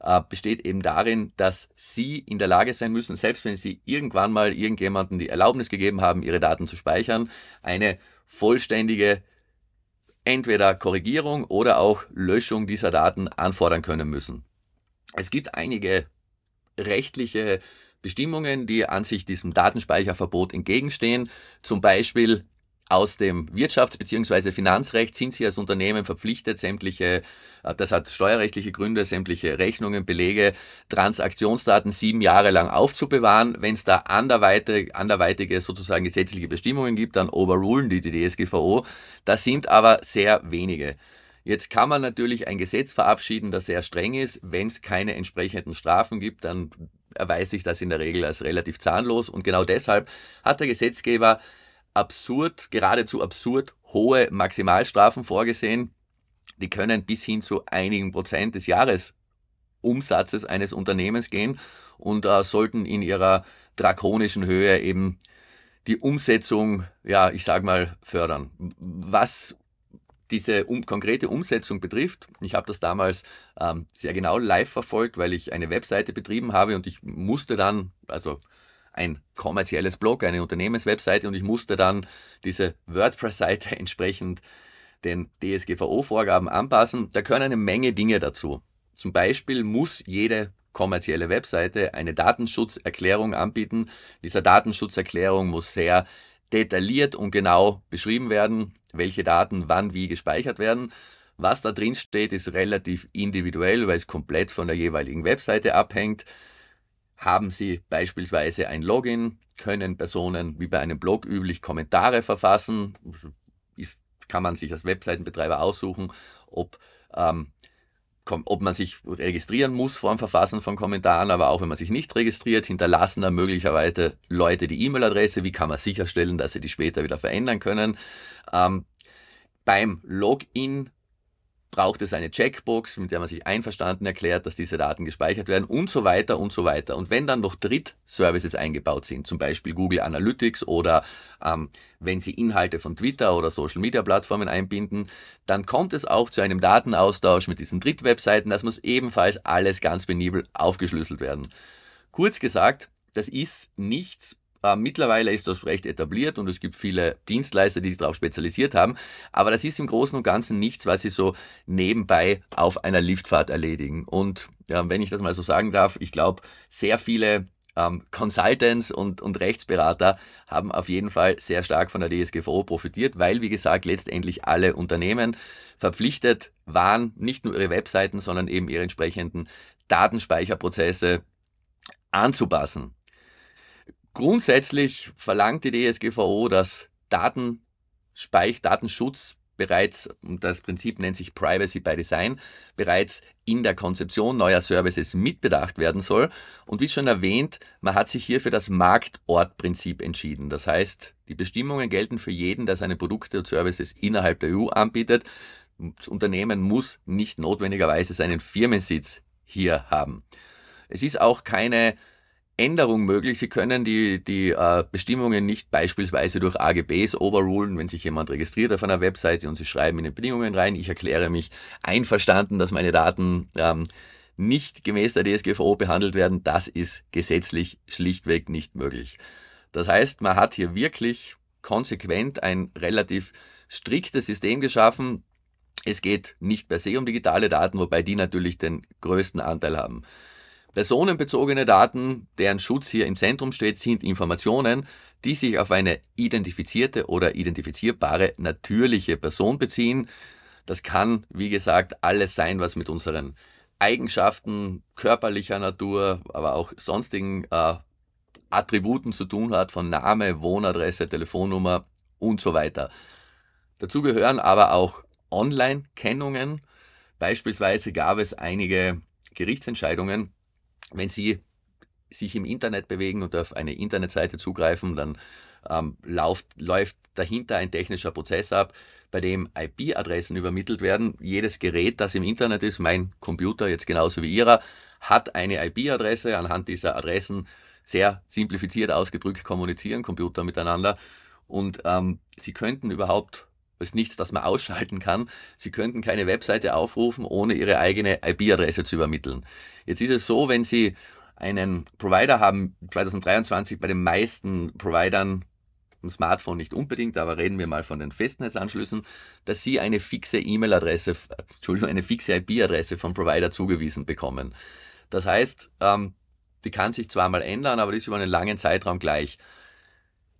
äh, besteht eben darin, dass Sie in der Lage sein müssen, selbst wenn Sie irgendwann mal irgendjemanden die Erlaubnis gegeben haben, Ihre Daten zu speichern, eine vollständige entweder Korrigierung oder auch Löschung dieser Daten anfordern können müssen. Es gibt einige rechtliche Bestimmungen, die an sich diesem Datenspeicherverbot entgegenstehen. Zum Beispiel aus dem Wirtschafts- bzw. Finanzrecht sind Sie als Unternehmen verpflichtet, sämtliche, äh, das hat steuerrechtliche Gründe, sämtliche Rechnungen, Belege, Transaktionsdaten sieben Jahre lang aufzubewahren. Wenn es da anderweitige, anderweitige sozusagen gesetzliche Bestimmungen gibt, dann overrulen die die DSGVO. Das sind aber sehr wenige. Jetzt kann man natürlich ein Gesetz verabschieden, das sehr streng ist. Wenn es keine entsprechenden Strafen gibt, dann erweist sich das in der Regel als relativ zahnlos. Und genau deshalb hat der Gesetzgeber absurd, geradezu absurd hohe Maximalstrafen vorgesehen. Die können bis hin zu einigen Prozent des Jahresumsatzes eines Unternehmens gehen und äh, sollten in ihrer drakonischen Höhe eben die Umsetzung, ja, ich sag mal, fördern. Was diese um, konkrete Umsetzung betrifft, ich habe das damals ähm, sehr genau live verfolgt, weil ich eine Webseite betrieben habe und ich musste dann, also ein kommerzielles Blog, eine Unternehmenswebseite und ich musste dann diese WordPress-Seite entsprechend den DSGVO-Vorgaben anpassen. Da gehören eine Menge Dinge dazu. Zum Beispiel muss jede kommerzielle Webseite eine Datenschutzerklärung anbieten. Dieser Datenschutzerklärung muss sehr detailliert und genau beschrieben werden, welche Daten wann wie gespeichert werden. Was da drin steht, ist relativ individuell, weil es komplett von der jeweiligen Webseite abhängt. Haben Sie beispielsweise ein Login, können Personen wie bei einem Blog üblich Kommentare verfassen. Kann man sich als Webseitenbetreiber aussuchen, ob ähm, ob man sich registrieren muss vor dem Verfassen von Kommentaren, aber auch wenn man sich nicht registriert, hinterlassen dann möglicherweise Leute die E-Mail-Adresse. Wie kann man sicherstellen, dass sie die später wieder verändern können? Ähm, beim Login braucht es eine Checkbox, mit der man sich einverstanden erklärt, dass diese Daten gespeichert werden und so weiter und so weiter. Und wenn dann noch Drittservices eingebaut sind, zum Beispiel Google Analytics oder ähm, wenn Sie Inhalte von Twitter oder Social-Media-Plattformen einbinden, dann kommt es auch zu einem Datenaustausch mit diesen Drittwebseiten. Das muss ebenfalls alles ganz penibel aufgeschlüsselt werden. Kurz gesagt, das ist nichts äh, mittlerweile ist das recht etabliert und es gibt viele Dienstleister, die sich darauf spezialisiert haben. Aber das ist im Großen und Ganzen nichts, was sie so nebenbei auf einer Liftfahrt erledigen. Und ja, wenn ich das mal so sagen darf, ich glaube, sehr viele ähm, Consultants und, und Rechtsberater haben auf jeden Fall sehr stark von der DSGVO profitiert, weil, wie gesagt, letztendlich alle Unternehmen verpflichtet waren, nicht nur ihre Webseiten, sondern eben ihre entsprechenden Datenspeicherprozesse anzupassen. Grundsätzlich verlangt die DSGVO, dass Datenspeich, Datenschutz bereits, und das Prinzip nennt sich Privacy by Design, bereits in der Konzeption neuer Services mitbedacht werden soll. Und wie schon erwähnt, man hat sich hier für das Marktortprinzip entschieden. Das heißt, die Bestimmungen gelten für jeden, der seine Produkte und Services innerhalb der EU anbietet. Das Unternehmen muss nicht notwendigerweise seinen Firmensitz hier haben. Es ist auch keine Änderung möglich. Sie können die, die äh, Bestimmungen nicht beispielsweise durch AGBs overrulen, wenn sich jemand registriert auf einer Webseite und Sie schreiben in den Bedingungen rein, ich erkläre mich einverstanden, dass meine Daten ähm, nicht gemäß der DSGVO behandelt werden. Das ist gesetzlich schlichtweg nicht möglich. Das heißt, man hat hier wirklich konsequent ein relativ striktes System geschaffen. Es geht nicht per se um digitale Daten, wobei die natürlich den größten Anteil haben. Personenbezogene Daten, deren Schutz hier im Zentrum steht, sind Informationen, die sich auf eine identifizierte oder identifizierbare natürliche Person beziehen. Das kann, wie gesagt, alles sein, was mit unseren Eigenschaften körperlicher Natur, aber auch sonstigen äh, Attributen zu tun hat, von Name, Wohnadresse, Telefonnummer und so weiter. Dazu gehören aber auch Online-Kennungen. Beispielsweise gab es einige Gerichtsentscheidungen, wenn Sie sich im Internet bewegen und auf eine Internetseite zugreifen, dann ähm, läuft, läuft dahinter ein technischer Prozess ab, bei dem IP-Adressen übermittelt werden. Jedes Gerät, das im Internet ist, mein Computer jetzt genauso wie Ihrer, hat eine IP-Adresse. Anhand dieser Adressen, sehr simplifiziert ausgedrückt, kommunizieren Computer miteinander. Und ähm, Sie könnten überhaupt ist nichts, das man ausschalten kann. Sie könnten keine Webseite aufrufen, ohne Ihre eigene IP-Adresse zu übermitteln. Jetzt ist es so, wenn Sie einen Provider haben, 2023 bei den meisten Providern, ein Smartphone nicht unbedingt, aber reden wir mal von den Festnetzanschlüssen, dass Sie eine fixe E-Mail-Adresse, Entschuldigung, eine fixe IP-Adresse vom Provider zugewiesen bekommen. Das heißt, ähm, die kann sich zwar mal ändern, aber die ist über einen langen Zeitraum gleich.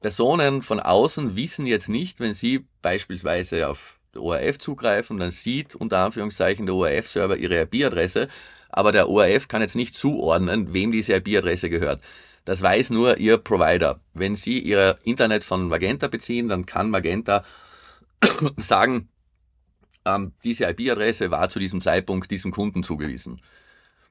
Personen von außen wissen jetzt nicht, wenn sie beispielsweise auf ORF zugreifen, dann sieht unter Anführungszeichen der ORF-Server ihre IP-Adresse, aber der ORF kann jetzt nicht zuordnen, wem diese IP-Adresse gehört. Das weiß nur Ihr Provider. Wenn Sie Ihr Internet von Magenta beziehen, dann kann Magenta sagen, ähm, diese IP-Adresse war zu diesem Zeitpunkt diesem Kunden zugewiesen.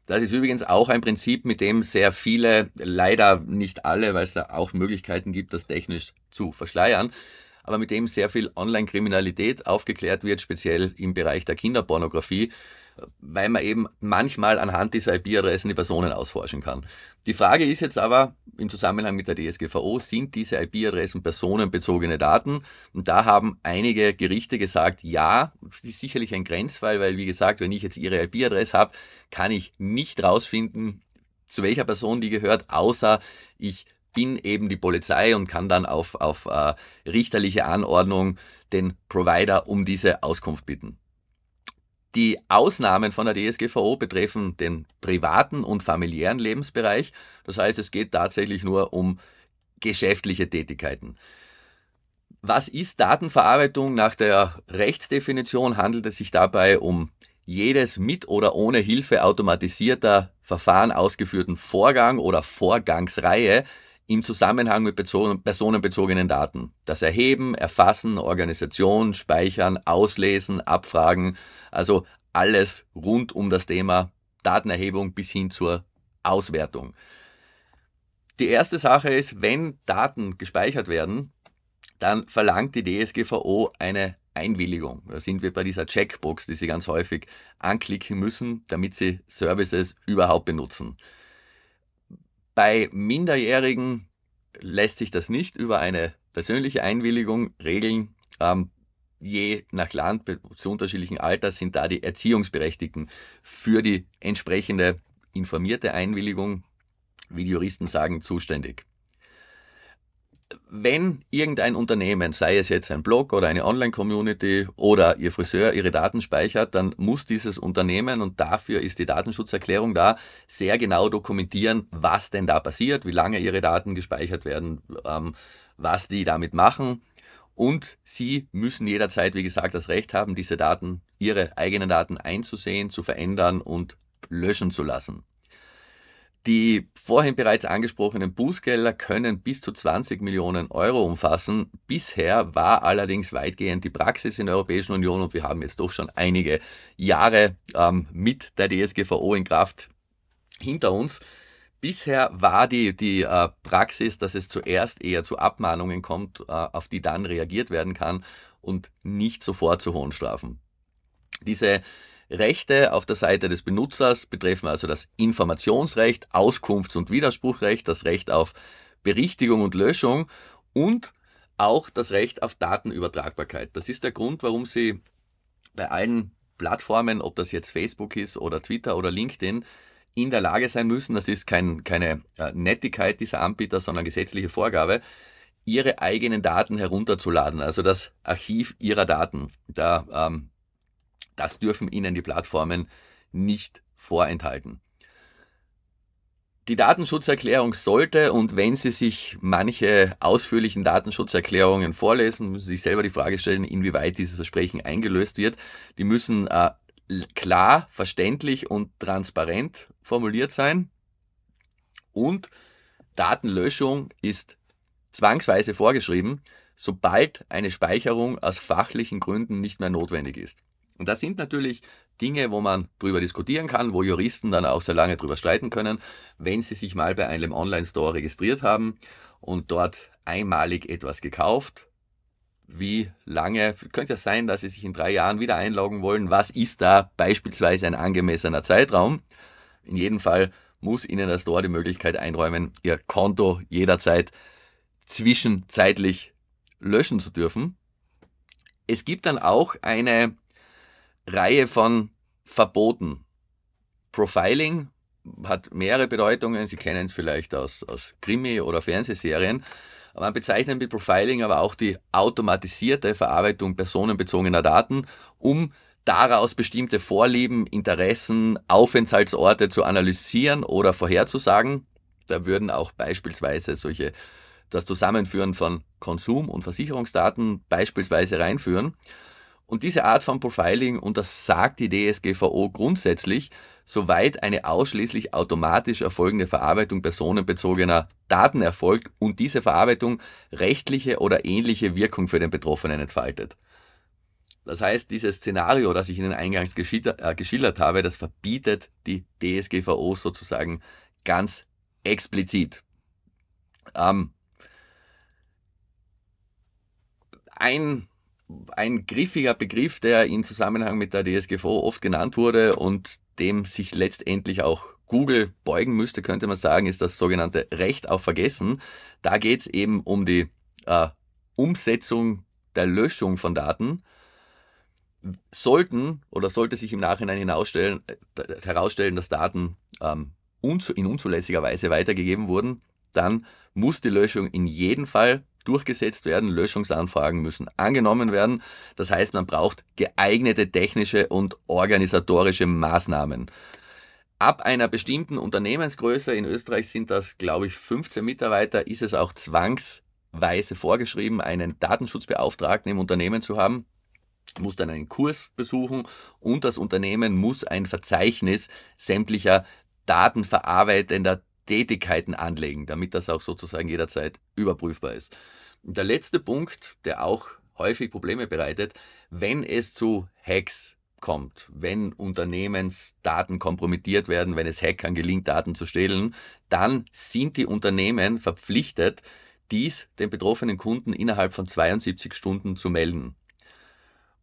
Das ist übrigens auch ein Prinzip, mit dem sehr viele, leider nicht alle, weil es da auch Möglichkeiten gibt, das technisch zu verschleiern, aber mit dem sehr viel Online-Kriminalität aufgeklärt wird, speziell im Bereich der Kinderpornografie weil man eben manchmal anhand dieser IP-Adressen die Personen ausforschen kann. Die Frage ist jetzt aber im Zusammenhang mit der DSGVO, sind diese IP-Adressen personenbezogene Daten? Und da haben einige Gerichte gesagt, ja, das ist sicherlich ein Grenzfall, weil wie gesagt, wenn ich jetzt Ihre IP-Adresse habe, kann ich nicht rausfinden, zu welcher Person die gehört, außer ich bin eben die Polizei und kann dann auf, auf äh, richterliche Anordnung den Provider um diese Auskunft bitten. Die Ausnahmen von der DSGVO betreffen den privaten und familiären Lebensbereich. Das heißt, es geht tatsächlich nur um geschäftliche Tätigkeiten. Was ist Datenverarbeitung? Nach der Rechtsdefinition handelt es sich dabei um jedes mit oder ohne Hilfe automatisierter Verfahren ausgeführten Vorgang oder Vorgangsreihe im Zusammenhang mit personenbezogenen Daten. Das Erheben, Erfassen, Organisation, Speichern, Auslesen, Abfragen, also alles rund um das Thema Datenerhebung bis hin zur Auswertung. Die erste Sache ist, wenn Daten gespeichert werden, dann verlangt die DSGVO eine Einwilligung. Da sind wir bei dieser Checkbox, die Sie ganz häufig anklicken müssen, damit Sie Services überhaupt benutzen. Bei Minderjährigen lässt sich das nicht über eine persönliche Einwilligung regeln. Ähm, je nach Land zu unterschiedlichen Alters sind da die Erziehungsberechtigten für die entsprechende informierte Einwilligung, wie die Juristen sagen, zuständig wenn irgendein Unternehmen, sei es jetzt ein Blog oder eine Online-Community oder Ihr Friseur Ihre Daten speichert, dann muss dieses Unternehmen, und dafür ist die Datenschutzerklärung da, sehr genau dokumentieren, was denn da passiert, wie lange Ihre Daten gespeichert werden, ähm, was die damit machen. Und Sie müssen jederzeit, wie gesagt, das Recht haben, diese Daten, Ihre eigenen Daten einzusehen, zu verändern und löschen zu lassen. Die vorhin bereits angesprochenen Bußgelder können bis zu 20 Millionen Euro umfassen. Bisher war allerdings weitgehend die Praxis in der Europäischen Union und wir haben jetzt doch schon einige Jahre ähm, mit der DSGVO in Kraft hinter uns. Bisher war die, die äh, Praxis, dass es zuerst eher zu Abmahnungen kommt, äh, auf die dann reagiert werden kann und nicht sofort zu hohen Strafen. Diese Rechte auf der Seite des Benutzers betreffen also das Informationsrecht, Auskunfts- und Widerspruchrecht, das Recht auf Berichtigung und Löschung und auch das Recht auf Datenübertragbarkeit. Das ist der Grund, warum Sie bei allen Plattformen, ob das jetzt Facebook ist oder Twitter oder LinkedIn, in der Lage sein müssen, das ist kein, keine äh, Nettigkeit dieser Anbieter, sondern gesetzliche Vorgabe, ihre eigenen Daten herunterzuladen, also das Archiv ihrer Daten. Da ähm, das dürfen Ihnen die Plattformen nicht vorenthalten. Die Datenschutzerklärung sollte und wenn Sie sich manche ausführlichen Datenschutzerklärungen vorlesen, müssen Sie sich selber die Frage stellen, inwieweit dieses Versprechen eingelöst wird. Die müssen äh, klar, verständlich und transparent formuliert sein. Und Datenlöschung ist zwangsweise vorgeschrieben, sobald eine Speicherung aus fachlichen Gründen nicht mehr notwendig ist. Und das sind natürlich Dinge, wo man drüber diskutieren kann, wo Juristen dann auch sehr lange drüber streiten können, wenn sie sich mal bei einem Online-Store registriert haben und dort einmalig etwas gekauft. Wie lange könnte es sein, dass sie sich in drei Jahren wieder einloggen wollen? Was ist da beispielsweise ein angemessener Zeitraum? In jedem Fall muss Ihnen der Store die Möglichkeit einräumen, Ihr Konto jederzeit zwischenzeitlich löschen zu dürfen. Es gibt dann auch eine Reihe von Verboten. Profiling hat mehrere Bedeutungen. Sie kennen es vielleicht aus, aus Krimi- oder Fernsehserien. Man bezeichnet mit Profiling aber auch die automatisierte Verarbeitung personenbezogener Daten, um daraus bestimmte Vorlieben, Interessen, Aufenthaltsorte zu analysieren oder vorherzusagen. Da würden auch beispielsweise solche das Zusammenführen von Konsum- und Versicherungsdaten beispielsweise reinführen. Und diese Art von Profiling untersagt die DSGVO grundsätzlich, soweit eine ausschließlich automatisch erfolgende Verarbeitung personenbezogener Daten erfolgt und diese Verarbeitung rechtliche oder ähnliche Wirkung für den Betroffenen entfaltet. Das heißt, dieses Szenario, das ich Ihnen eingangs geschildert, äh, geschildert habe, das verbietet die DSGVO sozusagen ganz explizit. Ähm, ein ein griffiger Begriff, der in Zusammenhang mit der DSGVO oft genannt wurde und dem sich letztendlich auch Google beugen müsste, könnte man sagen, ist das sogenannte Recht auf Vergessen. Da geht es eben um die äh, Umsetzung der Löschung von Daten. Sollten oder sollte sich im Nachhinein hinausstellen, äh, herausstellen, dass Daten ähm, in unzulässiger Weise weitergegeben wurden, dann muss die Löschung in jedem Fall durchgesetzt werden, Löschungsanfragen müssen angenommen werden. Das heißt, man braucht geeignete technische und organisatorische Maßnahmen. Ab einer bestimmten Unternehmensgröße, in Österreich sind das, glaube ich, 15 Mitarbeiter, ist es auch zwangsweise vorgeschrieben, einen Datenschutzbeauftragten im Unternehmen zu haben muss dann einen Kurs besuchen und das Unternehmen muss ein Verzeichnis sämtlicher datenverarbeitender Tätigkeiten anlegen, damit das auch sozusagen jederzeit überprüfbar ist. Und der letzte Punkt, der auch häufig Probleme bereitet, wenn es zu Hacks kommt, wenn Unternehmensdaten kompromittiert werden, wenn es Hackern gelingt, Daten zu stehlen, dann sind die Unternehmen verpflichtet, dies den betroffenen Kunden innerhalb von 72 Stunden zu melden.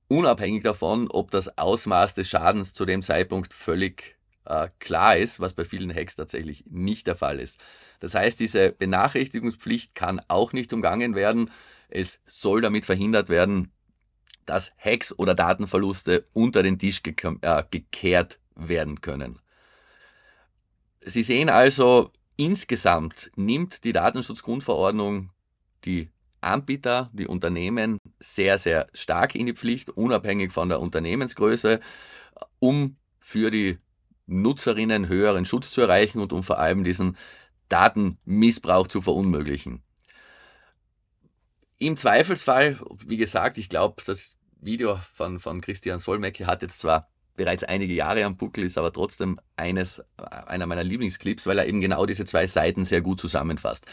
Unabhängig davon, ob das Ausmaß des Schadens zu dem Zeitpunkt völlig äh, klar ist, was bei vielen Hacks tatsächlich nicht der Fall ist. Das heißt, diese Benachrichtigungspflicht kann auch nicht umgangen werden. Es soll damit verhindert werden, dass Hacks oder Datenverluste unter den Tisch ge äh, gekehrt werden können. Sie sehen also, insgesamt nimmt die Datenschutzgrundverordnung die Anbieter, die Unternehmen sehr, sehr stark in die Pflicht, unabhängig von der Unternehmensgröße, um für die Nutzerinnen höheren Schutz zu erreichen und um vor allem diesen Datenmissbrauch zu verunmöglichen. Im Zweifelsfall, wie gesagt, ich glaube, das Video von, von Christian Solmecke hat jetzt zwar bereits einige Jahre am Buckel, ist aber trotzdem eines, einer meiner Lieblingsclips, weil er eben genau diese zwei Seiten sehr gut zusammenfasst.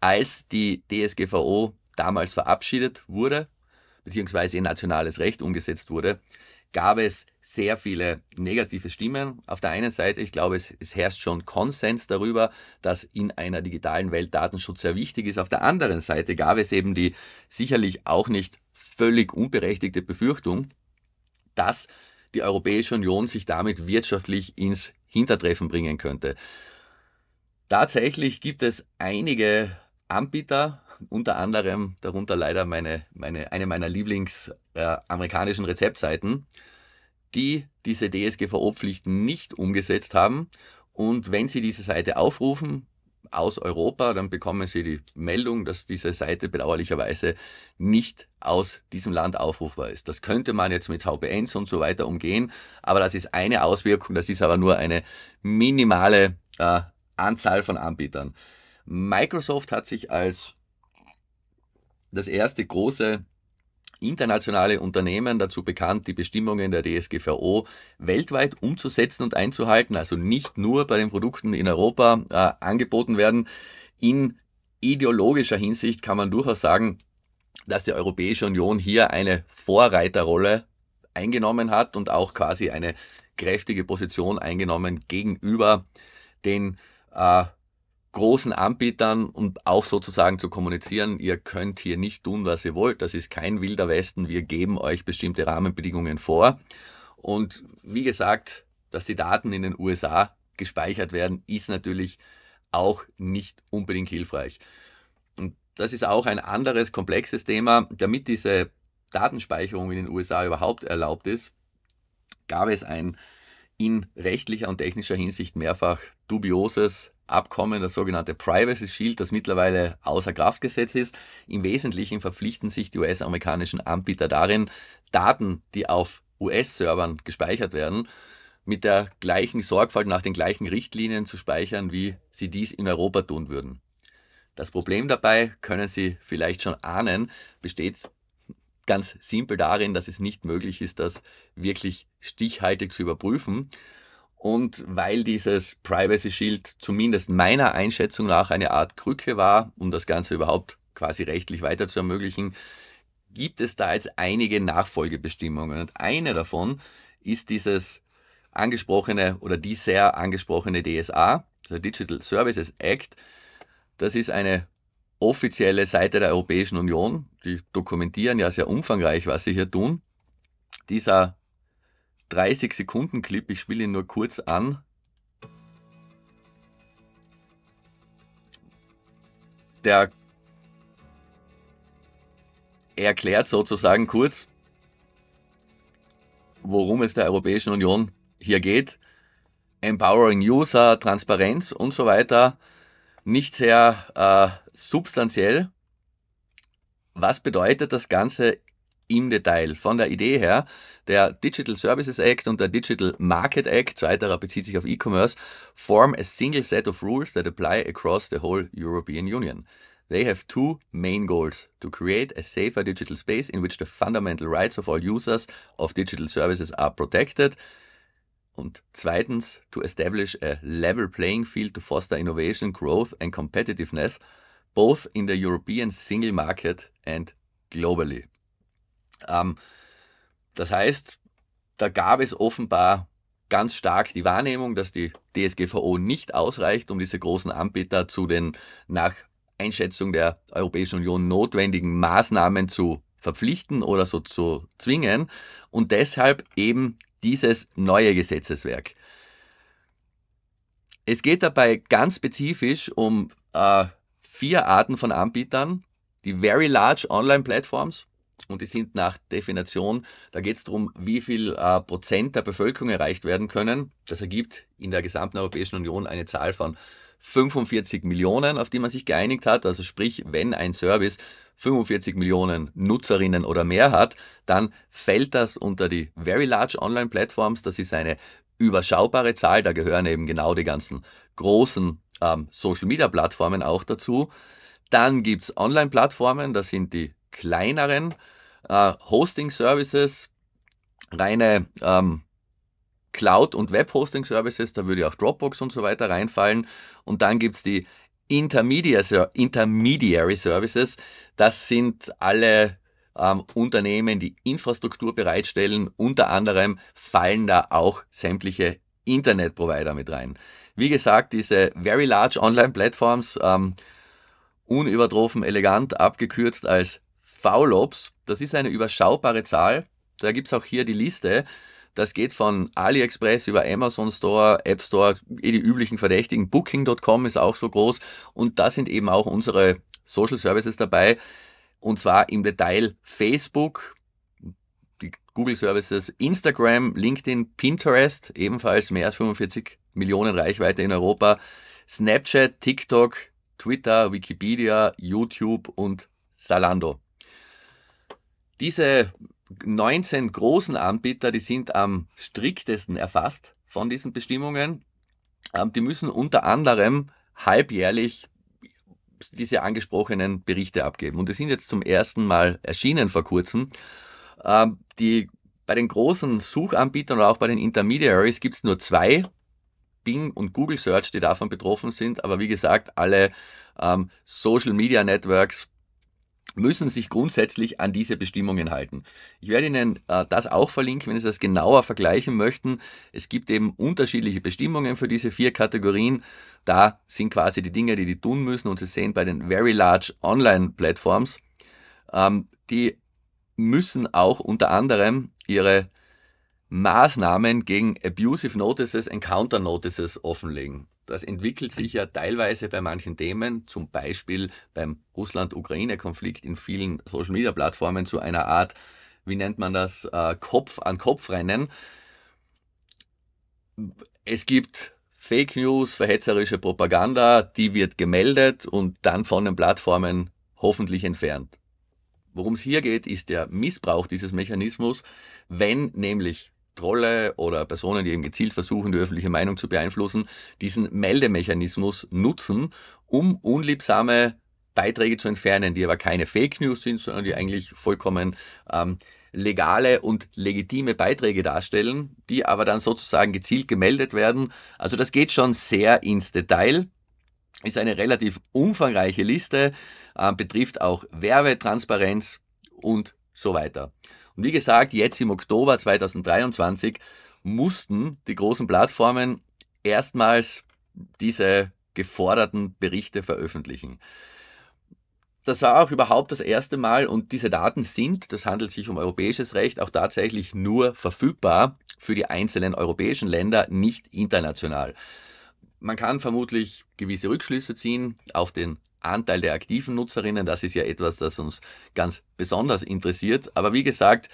Als die DSGVO damals verabschiedet wurde, beziehungsweise in nationales Recht umgesetzt wurde, gab es sehr viele negative Stimmen. Auf der einen Seite, ich glaube, es, es, herrscht schon Konsens darüber, dass in einer digitalen Welt Datenschutz sehr wichtig ist. Auf der anderen Seite gab es eben die sicherlich auch nicht völlig unberechtigte Befürchtung, dass die Europäische Union sich damit wirtschaftlich ins Hintertreffen bringen könnte. Tatsächlich gibt es einige Anbieter, unter anderem darunter leider meine, meine, eine meiner Lieblingsamerikanischen äh, Rezeptseiten, die diese DSGVO-Pflichten nicht umgesetzt haben. Und wenn Sie diese Seite aufrufen aus Europa, dann bekommen Sie die Meldung, dass diese Seite bedauerlicherweise nicht aus diesem Land aufrufbar ist. Das könnte man jetzt mit VPNs und so weiter umgehen, aber das ist eine Auswirkung, das ist aber nur eine minimale äh, Anzahl von Anbietern. Microsoft hat sich als das erste große internationale Unternehmen dazu bekannt, die Bestimmungen der DSGVO weltweit umzusetzen und einzuhalten, also nicht nur bei den Produkten in Europa äh, angeboten werden. In ideologischer Hinsicht kann man durchaus sagen, dass die Europäische Union hier eine Vorreiterrolle eingenommen hat und auch quasi eine kräftige Position eingenommen gegenüber den äh, großen Anbietern und auch sozusagen zu kommunizieren, ihr könnt hier nicht tun, was ihr wollt, das ist kein wilder Westen, wir geben euch bestimmte Rahmenbedingungen vor. Und wie gesagt, dass die Daten in den USA gespeichert werden, ist natürlich auch nicht unbedingt hilfreich. Und das ist auch ein anderes komplexes Thema. Damit diese Datenspeicherung in den USA überhaupt erlaubt ist, gab es ein in rechtlicher und technischer Hinsicht mehrfach dubioses Abkommen, das sogenannte Privacy Shield, das mittlerweile außer Kraft gesetzt ist. Im Wesentlichen verpflichten sich die US-amerikanischen Anbieter darin, Daten, die auf US-Servern gespeichert werden, mit der gleichen Sorgfalt nach den gleichen Richtlinien zu speichern, wie sie dies in Europa tun würden. Das Problem dabei, können Sie vielleicht schon ahnen, besteht ganz simpel darin, dass es nicht möglich ist, das wirklich stichhaltig zu überprüfen. Und weil dieses Privacy Shield zumindest meiner Einschätzung nach eine Art Krücke war, um das Ganze überhaupt quasi rechtlich weiter zu ermöglichen, gibt es da jetzt einige Nachfolgebestimmungen. Und eine davon ist dieses angesprochene oder die sehr angesprochene DSA, der Digital Services Act. Das ist eine offizielle Seite der Europäischen Union. Die dokumentieren ja sehr umfangreich, was sie hier tun. Dieser 30 Sekunden Clip, ich spiele ihn nur kurz an. Der erklärt sozusagen kurz, worum es der Europäischen Union hier geht. Empowering User, Transparenz und so weiter. Nicht sehr äh, substanziell. was bedeutet das Ganze im Detail? Von der Idee her, der Digital Services Act und der Digital Market Act, zweiterer bezieht sich auf E-Commerce, form a single set of rules that apply across the whole European Union. They have two main goals to create a safer digital space in which the fundamental rights of all users of digital services are protected. Und zweitens, to establish a level playing field to foster innovation, growth and competitiveness, both in the European single market and globally. Ähm, das heißt, da gab es offenbar ganz stark die Wahrnehmung, dass die DSGVO nicht ausreicht, um diese großen Anbieter zu den nach Einschätzung der Europäischen Union notwendigen Maßnahmen zu verpflichten oder so zu zwingen und deshalb eben dieses neue Gesetzeswerk. Es geht dabei ganz spezifisch um äh, vier Arten von Anbietern. Die Very Large Online Platforms, und die sind nach Definition, da geht es darum, wie viel äh, Prozent der Bevölkerung erreicht werden können. Das ergibt in der gesamten Europäischen Union eine Zahl von 45 Millionen, auf die man sich geeinigt hat. Also sprich, wenn ein Service 45 Millionen Nutzerinnen oder mehr hat, dann fällt das unter die Very Large Online Platforms. Das ist eine überschaubare Zahl. Da gehören eben genau die ganzen großen ähm, Social Media Plattformen auch dazu. Dann gibt es Online-Plattformen, das sind die kleineren äh, Hosting-Services, reine ähm, Cloud- und Web-Hosting-Services, da würde auch Dropbox und so weiter reinfallen. Und dann gibt es die Intermediary Services. Das sind alle ähm, Unternehmen, die Infrastruktur bereitstellen. Unter anderem fallen da auch sämtliche Internetprovider mit rein. Wie gesagt, diese Very Large Online Platforms, ähm, unübertroffen elegant abgekürzt als VLOPs, das ist eine überschaubare Zahl. Da gibt es auch hier die Liste. Das geht von AliExpress über Amazon Store, App Store, eh die üblichen Verdächtigen. Booking.com ist auch so groß. Und da sind eben auch unsere Social Services dabei. Und zwar im Detail Facebook, die Google Services, Instagram, LinkedIn, Pinterest, ebenfalls mehr als 45 Millionen Reichweite in Europa, Snapchat, TikTok, Twitter, Wikipedia, YouTube und Salando. Diese 19 großen Anbieter, die sind am striktesten erfasst von diesen Bestimmungen. Ähm, die müssen unter anderem halbjährlich diese angesprochenen Berichte abgeben. Und die sind jetzt zum ersten Mal erschienen vor kurzem. Ähm, die, bei den großen Suchanbietern oder auch bei den Intermediaries gibt es nur zwei, Bing und Google Search, die davon betroffen sind. Aber wie gesagt, alle ähm, Social Media Networks müssen sich grundsätzlich an diese Bestimmungen halten. Ich werde Ihnen äh, das auch verlinken, wenn Sie das genauer vergleichen möchten. Es gibt eben unterschiedliche Bestimmungen für diese vier Kategorien. Da sind quasi die Dinge, die die tun müssen. Und Sie sehen bei den Very Large Online Platforms, ähm, die müssen auch unter anderem ihre Maßnahmen gegen Abusive Notices and Counter Notices offenlegen. Das entwickelt sich ja teilweise bei manchen Themen, zum Beispiel beim Russland-Ukraine-Konflikt in vielen Social-Media-Plattformen zu einer Art, wie nennt man das, äh, Kopf an Kopf rennen. Es gibt Fake News, verhetzerische Propaganda, die wird gemeldet und dann von den Plattformen hoffentlich entfernt. Worum es hier geht, ist der Missbrauch dieses Mechanismus, wenn nämlich Trolle oder Personen, die eben gezielt versuchen, die öffentliche Meinung zu beeinflussen, diesen Meldemechanismus nutzen, um unliebsame Beiträge zu entfernen, die aber keine Fake News sind, sondern die eigentlich vollkommen ähm, legale und legitime Beiträge darstellen, die aber dann sozusagen gezielt gemeldet werden. Also das geht schon sehr ins Detail, ist eine relativ umfangreiche Liste, äh, betrifft auch Werbetransparenz und so weiter. Und wie gesagt, jetzt im Oktober 2023 mussten die großen Plattformen erstmals diese geforderten Berichte veröffentlichen. Das war auch überhaupt das erste Mal und diese Daten sind, das handelt sich um europäisches Recht, auch tatsächlich nur verfügbar für die einzelnen europäischen Länder, nicht international. Man kann vermutlich gewisse Rückschlüsse ziehen auf den Anteil der aktiven Nutzerinnen. Das ist ja etwas, das uns ganz besonders interessiert. Aber wie gesagt,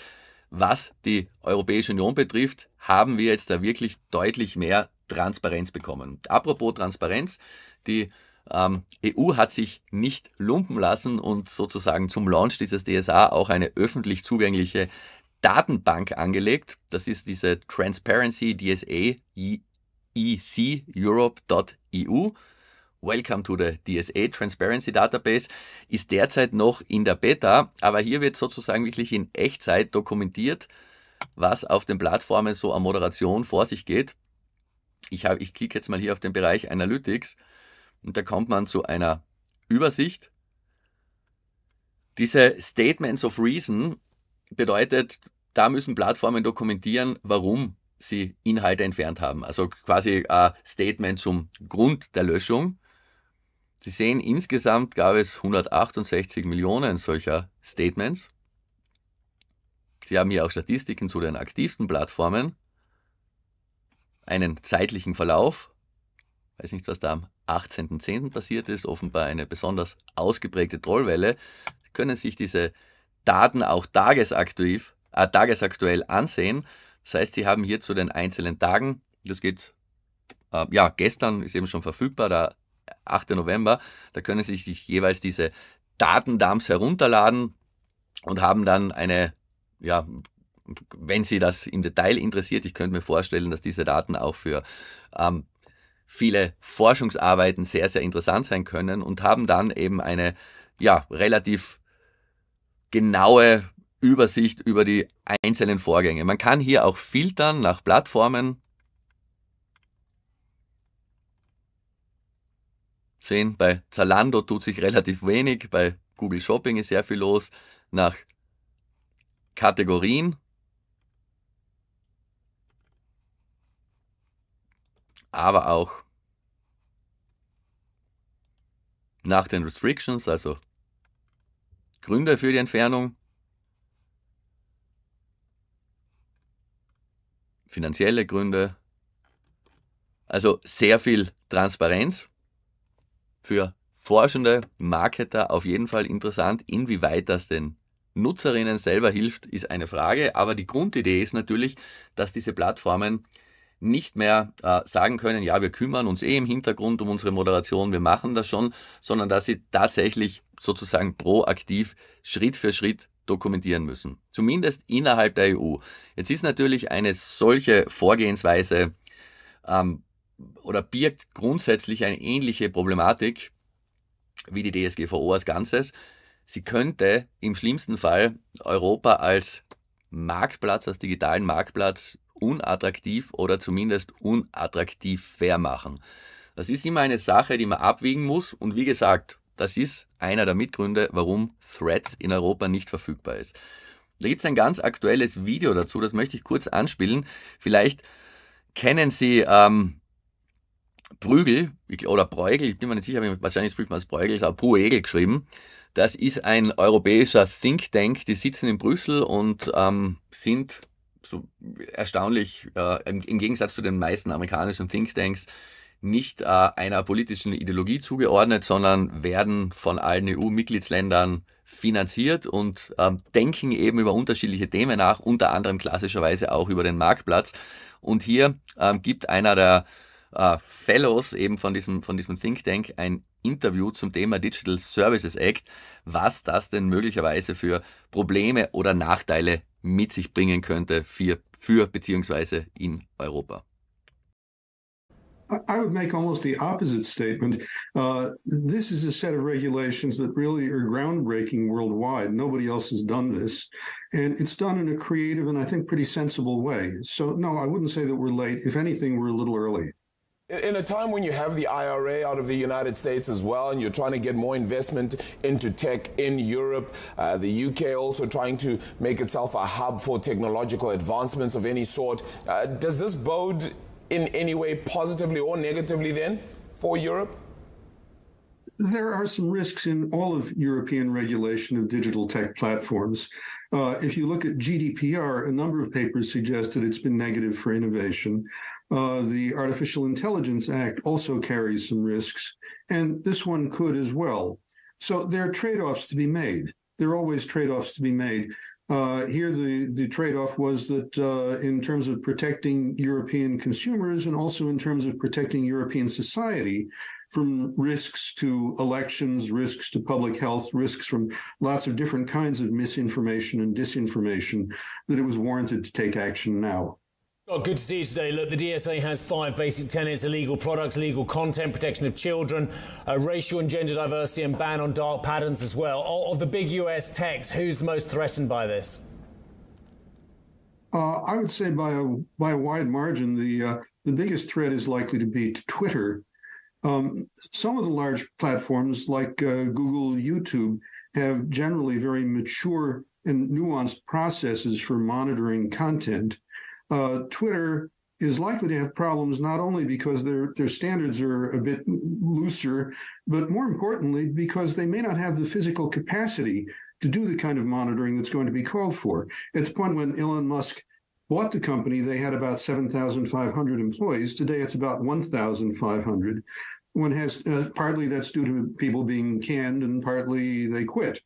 was die Europäische Union betrifft, haben wir jetzt da wirklich deutlich mehr Transparenz bekommen. Apropos Transparenz, die ähm, EU hat sich nicht lumpen lassen und sozusagen zum Launch dieses DSA auch eine öffentlich zugängliche Datenbank angelegt. Das ist diese Transparency DSA EC Europe.eu. Welcome to the DSA Transparency Database ist derzeit noch in der Beta, aber hier wird sozusagen wirklich in Echtzeit dokumentiert, was auf den Plattformen so an Moderation vor sich geht. Ich, hab, ich klicke jetzt mal hier auf den Bereich Analytics und da kommt man zu einer Übersicht. Diese Statements of Reason bedeutet, da müssen Plattformen dokumentieren, warum sie Inhalte entfernt haben. Also quasi ein Statement zum Grund der Löschung. Sie sehen, insgesamt gab es 168 Millionen solcher Statements. Sie haben hier auch Statistiken zu den aktivsten Plattformen, einen zeitlichen Verlauf. Ich weiß nicht, was da am 18.10. passiert ist, offenbar eine besonders ausgeprägte Trollwelle. Sie können sich diese Daten auch tagesaktiv, äh, tagesaktuell ansehen. Das heißt, Sie haben hier zu den einzelnen Tagen, das geht, äh, ja, gestern ist eben schon verfügbar, der 8. November, da können Sie sich jeweils diese Datendumps herunterladen und haben dann eine, ja, wenn Sie das im Detail interessiert, ich könnte mir vorstellen, dass diese Daten auch für ähm, viele Forschungsarbeiten sehr, sehr interessant sein können und haben dann eben eine ja, relativ genaue Übersicht über die einzelnen Vorgänge. Man kann hier auch filtern nach Plattformen. Sehen, bei Zalando tut sich relativ wenig, bei Google Shopping ist sehr viel los. Nach Kategorien. Aber auch nach den Restrictions, also Gründe für die Entfernung. finanzielle Gründe. Also sehr viel Transparenz für forschende Marketer auf jeden Fall interessant. Inwieweit das den Nutzerinnen selber hilft, ist eine Frage. Aber die Grundidee ist natürlich, dass diese Plattformen nicht mehr äh, sagen können, ja, wir kümmern uns eh im Hintergrund um unsere Moderation, wir machen das schon, sondern dass sie tatsächlich sozusagen proaktiv Schritt für Schritt dokumentieren müssen. Zumindest innerhalb der EU. Jetzt ist natürlich eine solche Vorgehensweise ähm, oder birgt grundsätzlich eine ähnliche Problematik wie die DSGVO als Ganzes. Sie könnte im schlimmsten Fall Europa als Marktplatz, als digitalen Marktplatz unattraktiv oder zumindest unattraktiv fair machen. Das ist immer eine Sache, die man abwiegen muss. Und wie gesagt, das ist einer der Mitgründe, warum Threads in Europa nicht verfügbar ist. Da gibt es ein ganz aktuelles Video dazu, das möchte ich kurz anspielen. Vielleicht kennen Sie ähm, Prügel oder Bräugel, ich bin mir nicht sicher, wahrscheinlich spricht man Bräugel, ist auch Bruegel geschrieben. Das ist ein europäischer Think Tank, die sitzen in Brüssel und ähm, sind so erstaunlich, äh, im, im Gegensatz zu den meisten amerikanischen Think Tanks, nicht äh, einer politischen Ideologie zugeordnet, sondern werden von allen EU-Mitgliedsländern finanziert und ähm, denken eben über unterschiedliche Themen nach, unter anderem klassischerweise auch über den Marktplatz. Und hier ähm, gibt einer der äh, Fellows eben von diesem, von diesem Think Tank ein Interview zum Thema Digital Services Act, was das denn möglicherweise für Probleme oder Nachteile mit sich bringen könnte für, für beziehungsweise in Europa. I would make almost the opposite statement. Uh, this is a set of regulations that really are groundbreaking worldwide. Nobody else has done this. And it's done in a creative and I think pretty sensible way. So, no, I wouldn't say that we're late. If anything, we're a little early. In a time when you have the IRA out of the United States as well, and you're trying to get more investment into tech in Europe, uh, the UK also trying to make itself a hub for technological advancements of any sort, uh, does this bode in any way positively or negatively then for Europe? There are some risks in all of European regulation of digital tech platforms. Uh, if you look at GDPR, a number of papers suggest that it's been negative for innovation. Uh, the Artificial Intelligence Act also carries some risks, and this one could as well. So there are trade offs to be made. There are always trade offs to be made. Uh, here, the, the trade off was that uh, in terms of protecting European consumers and also in terms of protecting European society, from risks to elections, risks to public health, risks from lots of different kinds of misinformation and disinformation, that it was warranted to take action now. Oh, good to see you today. Look, the DSA has five basic tenets illegal products, legal content, protection of children, uh, racial and gender diversity, and ban on dark patterns as well. Of the big US techs, who's the most threatened by this? Uh, I would say by a by a wide margin, the uh, the biggest threat is likely to be to Twitter. Um, some of the large platforms like uh, Google, YouTube have generally very mature and nuanced processes for monitoring content. Uh, Twitter is likely to have problems not only because their their standards are a bit looser, but more importantly because they may not have the physical capacity to do the kind of monitoring that's going to be called for. At the point when Elon Musk bought the company, they had about 7,500 employees. Today, it's about 1,500. One has uh, partly that's due to people being canned, and partly they quit.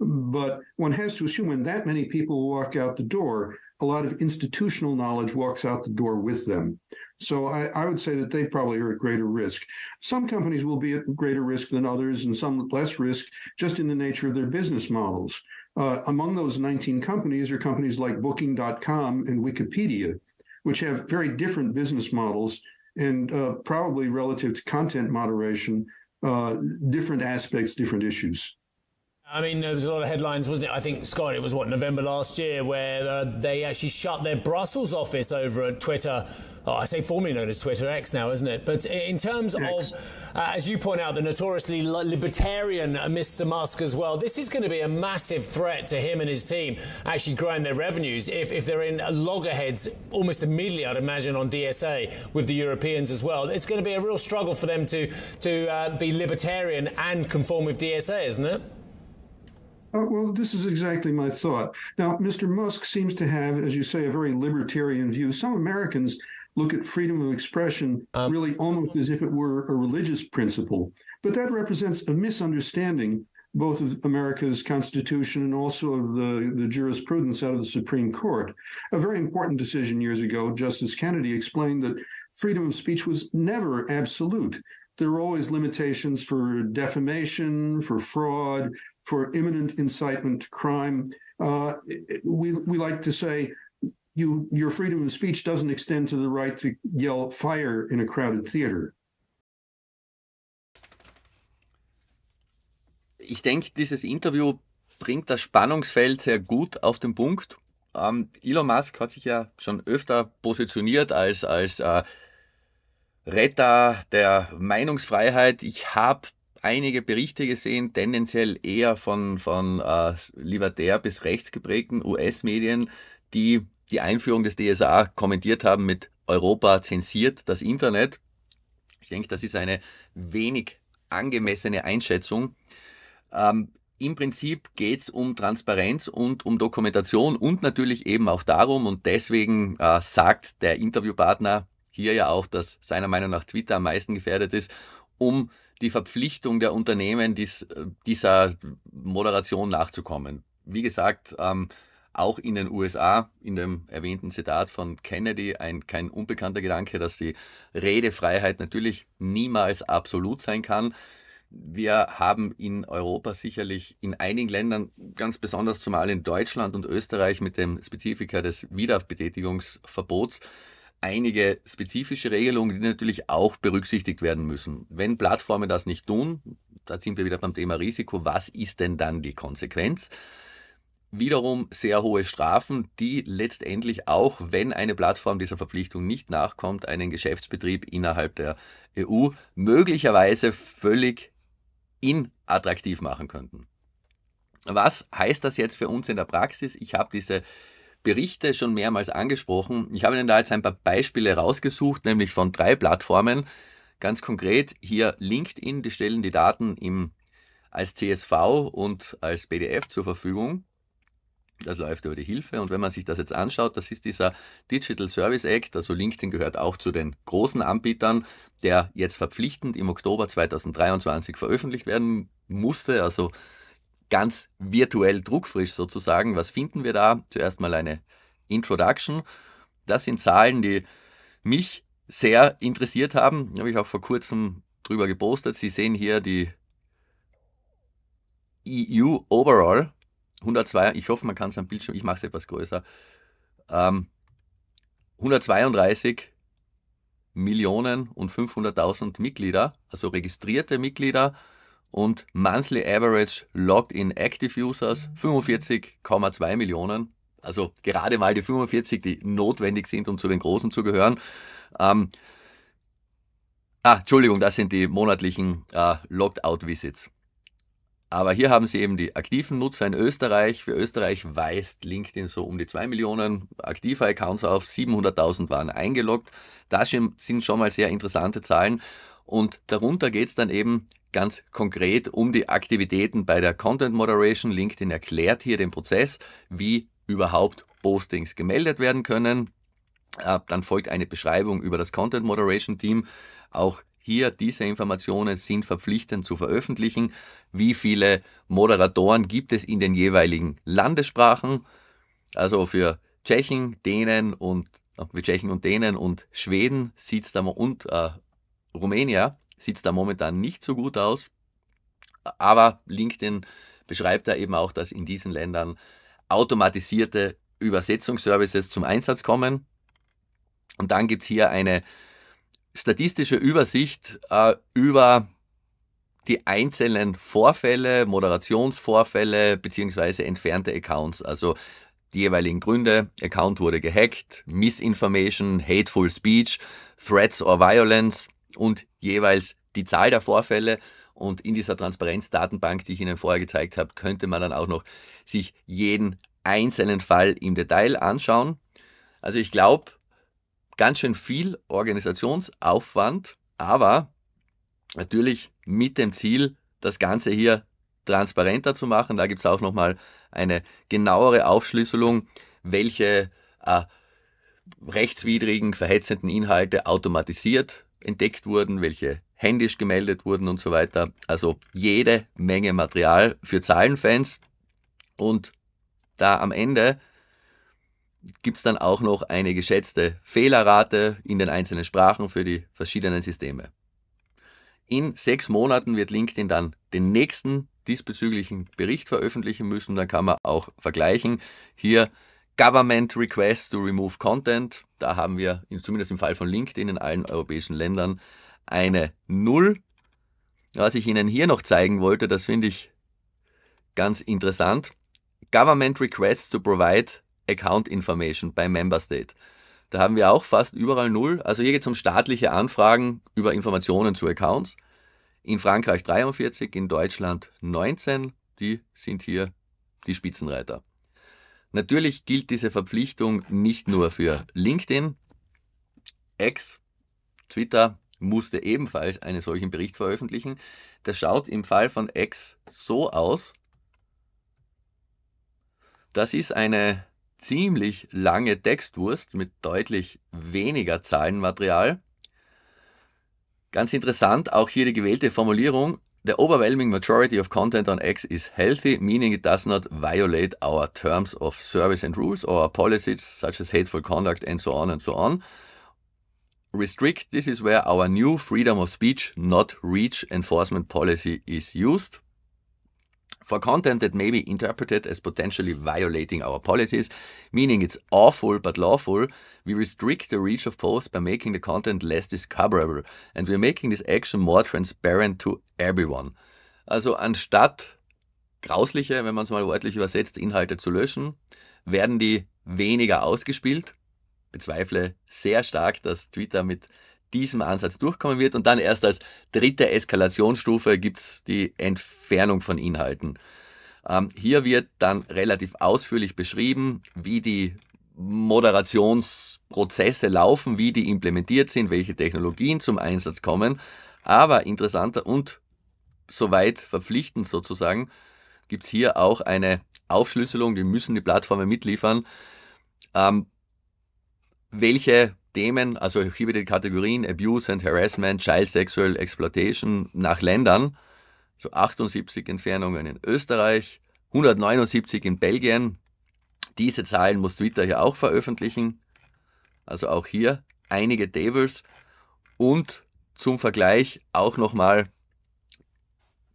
But one has to assume when that many people walk out the door, a lot of institutional knowledge walks out the door with them. So I, I, would say that they probably are at greater risk. Some companies will be at greater risk than others, and some less risk, just in the nature of their business models. Uh, among those 19 companies are companies like Booking.com and Wikipedia, which have very different business models and uh, probably relative to content moderation, uh, different aspects, different issues. I mean, there was a lot of headlines, wasn't it? I think, Scott, it was what, November last year, where uh, they actually shut their Brussels office over at Twitter. Oh, I say formerly known as Twitter X now, isn't it? But in terms X. of, uh, as you point out, the notoriously libertarian uh, Mr. Musk as well, this is going to be a massive threat to him and his team actually growing their revenues if, if they're in loggerheads almost immediately, I'd imagine, on DSA with the Europeans as well. It's going to be a real struggle for them to, to uh, be libertarian and conform with DSA, isn't it? Uh, well, this is exactly my thought. Now, Mr. Musk seems to have, as you say, a very libertarian view. Some Americans look at freedom of expression um, really almost as if it were a religious principle. But that represents a misunderstanding both of America's Constitution and also of the, the jurisprudence out of the Supreme Court. A very important decision years ago, Justice Kennedy explained that freedom of speech was never absolute. There were always limitations for defamation, for fraud, for imminent incitement to crime. Uh, we, we like to say you, your freedom of speech doesn't extend to the right to yell fire in a crowded theater. Ich denke, dieses Interview bringt das Spannungsfeld sehr gut auf den Punkt. Ähm, Elon Musk hat sich ja schon öfter positioniert als, als äh, Retter der Meinungsfreiheit. Ich habe einige Berichte gesehen, tendenziell eher von, von äh, libertär bis rechts geprägten US-Medien, die die Einführung des DSA kommentiert haben mit Europa zensiert das Internet. Ich denke, das ist eine wenig angemessene Einschätzung. Ähm, Im Prinzip geht es um Transparenz und um Dokumentation und natürlich eben auch darum, und deswegen äh, sagt der Interviewpartner hier ja auch, dass seiner Meinung nach Twitter am meisten gefährdet ist, um die Verpflichtung der Unternehmen, dies, äh, dieser Moderation nachzukommen. Wie gesagt, ähm, auch in den USA, in dem erwähnten Zitat von Kennedy, ein kein unbekannter Gedanke, dass die Redefreiheit natürlich niemals absolut sein kann. Wir haben in Europa sicherlich in einigen Ländern, ganz besonders zumal in Deutschland und Österreich mit dem Spezifika des Wiederbetätigungsverbots, einige spezifische Regelungen, die natürlich auch berücksichtigt werden müssen. Wenn Plattformen das nicht tun, da sind wir wieder beim Thema Risiko, was ist denn dann die Konsequenz? Wiederum sehr hohe Strafen, die letztendlich auch, wenn eine Plattform dieser Verpflichtung nicht nachkommt, einen Geschäftsbetrieb innerhalb der EU möglicherweise völlig inattraktiv machen könnten. Was heißt das jetzt für uns in der Praxis? Ich habe diese Berichte schon mehrmals angesprochen. Ich habe Ihnen da jetzt ein paar Beispiele rausgesucht, nämlich von drei Plattformen. Ganz konkret hier LinkedIn, die stellen die Daten im, als CSV und als PDF zur Verfügung. Das läuft über die Hilfe. Und wenn man sich das jetzt anschaut, das ist dieser Digital Service Act, also LinkedIn gehört auch zu den großen Anbietern, der jetzt verpflichtend im Oktober 2023 veröffentlicht werden musste. Also ganz virtuell druckfrisch sozusagen. Was finden wir da? Zuerst mal eine Introduction. Das sind Zahlen, die mich sehr interessiert haben. Habe ich auch vor kurzem drüber gepostet. Sie sehen hier die EU Overall 102, ich hoffe, man kann es am Bildschirm, ich mache es etwas größer. Ähm, 132 Millionen und 500.000 Mitglieder, also registrierte Mitglieder und Monthly Average Logged in Active Users 45,2 Millionen. Also gerade mal die 45, die notwendig sind, um zu den Großen zu gehören. Ähm, ah, Entschuldigung, das sind die monatlichen äh, Logged-Out-Visits. Aber hier haben Sie eben die aktiven Nutzer in Österreich. Für Österreich weist LinkedIn so um die 2 Millionen aktive Accounts auf. 700.000 waren eingeloggt. Das sind schon mal sehr interessante Zahlen. Und darunter geht es dann eben ganz konkret um die Aktivitäten bei der Content Moderation. LinkedIn erklärt hier den Prozess, wie überhaupt Postings gemeldet werden können. Äh, dann folgt eine Beschreibung über das Content Moderation Team. Auch hier diese Informationen sind verpflichtend zu veröffentlichen. Wie viele Moderatoren gibt es in den jeweiligen Landessprachen? Also für Tschechen, Dänen und für Tschechen und Dänen und Schweden sieht es da und äh, Rumänien sieht es da momentan nicht so gut aus. Aber LinkedIn beschreibt da eben auch, dass in diesen Ländern automatisierte Übersetzungsservices zum Einsatz kommen. Und dann gibt es hier eine statistische Übersicht äh, über die einzelnen Vorfälle, Moderationsvorfälle beziehungsweise entfernte Accounts. Also die jeweiligen Gründe, Account wurde gehackt, Misinformation, Hateful Speech, Threats or Violence und jeweils die Zahl der Vorfälle. Und in dieser Transparenzdatenbank, die ich Ihnen vorher gezeigt habe, könnte man dann auch noch sich jeden einzelnen Fall im Detail anschauen. Also ich glaube, ganz schön viel Organisationsaufwand, aber natürlich mit dem Ziel, das Ganze hier transparenter zu machen. Da gibt es auch nochmal eine genauere Aufschlüsselung, welche äh, rechtswidrigen, verhetzenden Inhalte automatisiert entdeckt wurden, welche händisch gemeldet wurden und so weiter. Also jede Menge Material für Zahlenfans. Und da am Ende gibt es dann auch noch eine geschätzte Fehlerrate in den einzelnen Sprachen für die verschiedenen Systeme. In sechs Monaten wird LinkedIn dann den nächsten diesbezüglichen Bericht veröffentlichen müssen. Dann kann man auch vergleichen. Hier Government Requests to Remove Content. Da haben wir, zumindest im Fall von LinkedIn in allen europäischen Ländern, eine Null. Was ich Ihnen hier noch zeigen wollte, das finde ich ganz interessant. Government Requests to Provide Account Information bei Member State. Da haben wir auch fast überall null. Also hier geht es um staatliche Anfragen über Informationen zu Accounts. In Frankreich 43, in Deutschland 19. Die sind hier die Spitzenreiter. Natürlich gilt diese Verpflichtung nicht nur für LinkedIn. X, Twitter musste ebenfalls einen solchen Bericht veröffentlichen. Der schaut im Fall von X so aus. Das ist eine ziemlich lange Textwurst mit deutlich weniger Zahlenmaterial. Ganz interessant, auch hier die gewählte Formulierung. The overwhelming majority of content on X is healthy, meaning it does not violate our terms of service and rules or our policies such as hateful conduct and so on and so on. Restrict, this is where our new freedom of speech, not reach enforcement policy is used for content that may be interpreted as potentially violating our policies, meaning it's awful but lawful, we restrict the reach of posts by making the content less discoverable and we're making this action more transparent to everyone. Also anstatt grausliche, wenn man es mal wörtlich übersetzt, Inhalte zu löschen, werden die weniger ausgespielt. Bezweifle sehr stark, dass Twitter mit diesem Ansatz durchkommen wird. Und dann erst als dritte Eskalationsstufe gibt es die Entfernung von Inhalten. Ähm, hier wird dann relativ ausführlich beschrieben, wie die Moderationsprozesse laufen, wie die implementiert sind, welche Technologien zum Einsatz kommen. Aber interessanter und soweit verpflichtend sozusagen gibt es hier auch eine Aufschlüsselung, die müssen die Plattformen mitliefern, ähm, welche Themen, also hier wieder die Kategorien Abuse and Harassment, Child Sexual Exploitation nach Ländern. So 78 Entfernungen in Österreich, 179 in Belgien. Diese Zahlen muss Twitter hier auch veröffentlichen. Also auch hier einige Devils. Und zum Vergleich auch nochmal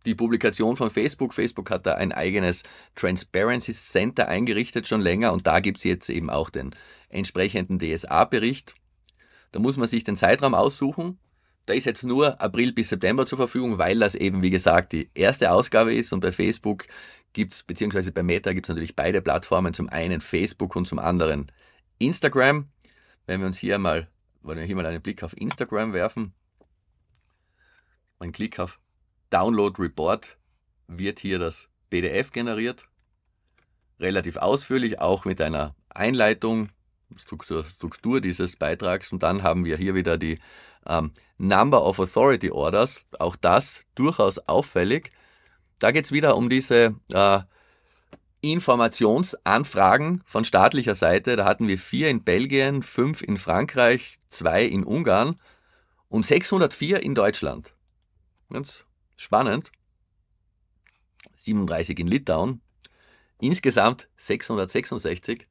die Publikation von Facebook. Facebook hat da ein eigenes Transparency Center eingerichtet schon länger und da gibt es jetzt eben auch den entsprechenden DSA-Bericht. Da muss man sich den Zeitraum aussuchen. Da ist jetzt nur April bis September zur Verfügung, weil das eben, wie gesagt, die erste Ausgabe ist und bei Facebook gibt es, beziehungsweise bei Meta gibt es natürlich beide Plattformen, zum einen Facebook und zum anderen Instagram. Wenn wir uns hier mal, wollen wir hier mal einen Blick auf Instagram werfen, einen Klick auf Download Report wird hier das PDF generiert. Relativ ausführlich, auch mit einer Einleitung, Struktur, Struktur dieses Beitrags. Und dann haben wir hier wieder die ähm, Number of Authority Orders. Auch das durchaus auffällig. Da geht es wieder um diese äh, Informationsanfragen von staatlicher Seite. Da hatten wir vier in Belgien, fünf in Frankreich, zwei in Ungarn und 604 in Deutschland. Ganz spannend. 37 in Litauen. Insgesamt 666.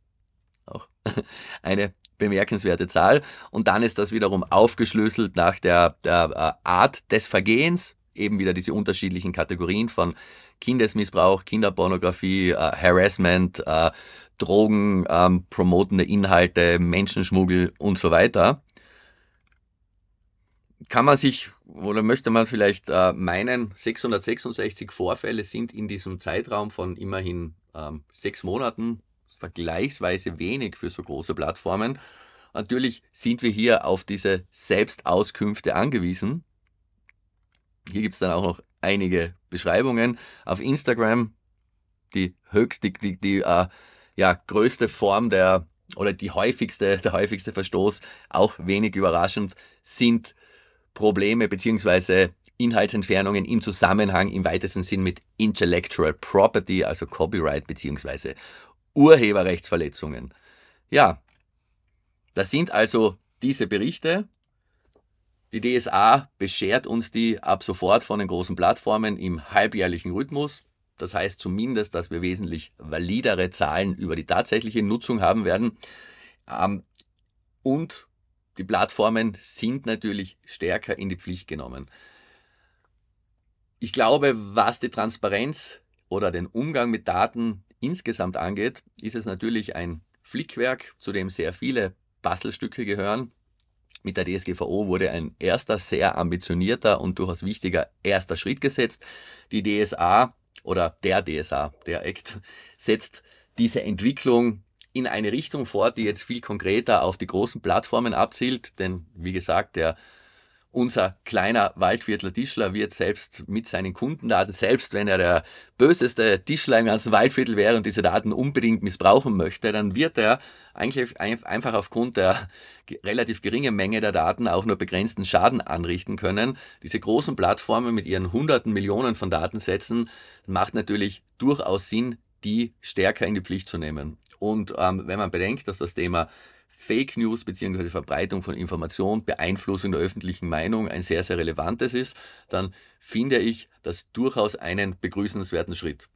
Auch eine bemerkenswerte Zahl. Und dann ist das wiederum aufgeschlüsselt nach der, der äh, Art des Vergehens. Eben wieder diese unterschiedlichen Kategorien von Kindesmissbrauch, Kinderpornografie, äh, Harassment, äh, Drogen, ähm, promotende Inhalte, Menschenschmuggel und so weiter. Kann man sich oder möchte man vielleicht äh, meinen, 666 Vorfälle sind in diesem Zeitraum von immerhin ähm, sechs Monaten vergleichsweise wenig für so große Plattformen. Natürlich sind wir hier auf diese Selbstauskünfte angewiesen. Hier gibt es dann auch noch einige Beschreibungen. Auf Instagram die höchste, die, die äh, ja, größte Form der oder die häufigste, der häufigste Verstoß, auch wenig überraschend, sind Probleme bzw. Inhaltsentfernungen im Zusammenhang im weitesten Sinn mit Intellectual Property, also Copyright bzw. Urheberrechtsverletzungen. Ja, das sind also diese Berichte. Die DSA beschert uns die ab sofort von den großen Plattformen im halbjährlichen Rhythmus. Das heißt zumindest, dass wir wesentlich validere Zahlen über die tatsächliche Nutzung haben werden. Ähm, und die Plattformen sind natürlich stärker in die Pflicht genommen. Ich glaube, was die Transparenz oder den Umgang mit Daten insgesamt angeht, ist es natürlich ein Flickwerk, zu dem sehr viele Bastelstücke gehören. Mit der DSGVO wurde ein erster, sehr ambitionierter und durchaus wichtiger erster Schritt gesetzt. Die DSA oder der DSA, der Act, setzt diese Entwicklung in eine Richtung fort, die jetzt viel konkreter auf die großen Plattformen abzielt. Denn wie gesagt, der unser kleiner Waldviertler Tischler wird selbst mit seinen Kundendaten, selbst wenn er der böseste Tischler im ganzen Waldviertel wäre und diese Daten unbedingt missbrauchen möchte, dann wird er eigentlich einfach aufgrund der relativ geringen Menge der Daten auch nur begrenzten Schaden anrichten können. Diese großen Plattformen mit ihren hunderten Millionen von Datensätzen macht natürlich durchaus Sinn, die stärker in die Pflicht zu nehmen. Und ähm, wenn man bedenkt, dass das Thema Fake News bzw. Verbreitung von Information, Beeinflussung der öffentlichen Meinung ein sehr, sehr relevantes ist, dann finde ich das durchaus einen begrüßenswerten Schritt.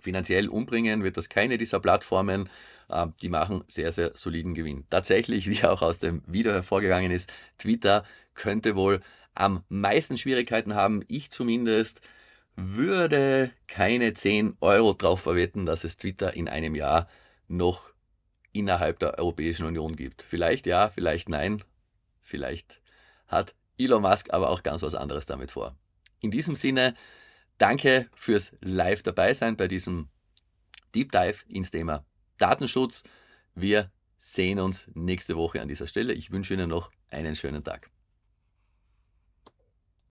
Finanziell umbringen wird das keine dieser Plattformen. Ähm, die machen sehr, sehr soliden Gewinn. Tatsächlich, wie auch aus dem Video hervorgegangen ist, Twitter könnte wohl am meisten Schwierigkeiten haben. Ich zumindest würde keine 10 Euro drauf verwetten, dass es Twitter in einem Jahr noch innerhalb der Europäischen Union gibt. Vielleicht ja, vielleicht nein. Vielleicht hat Elon Musk aber auch ganz was anderes damit vor. In diesem Sinne, danke fürs Live dabei sein bei diesem Deep Dive ins Thema Datenschutz. Wir sehen uns nächste Woche an dieser Stelle. Ich wünsche Ihnen noch einen schönen Tag.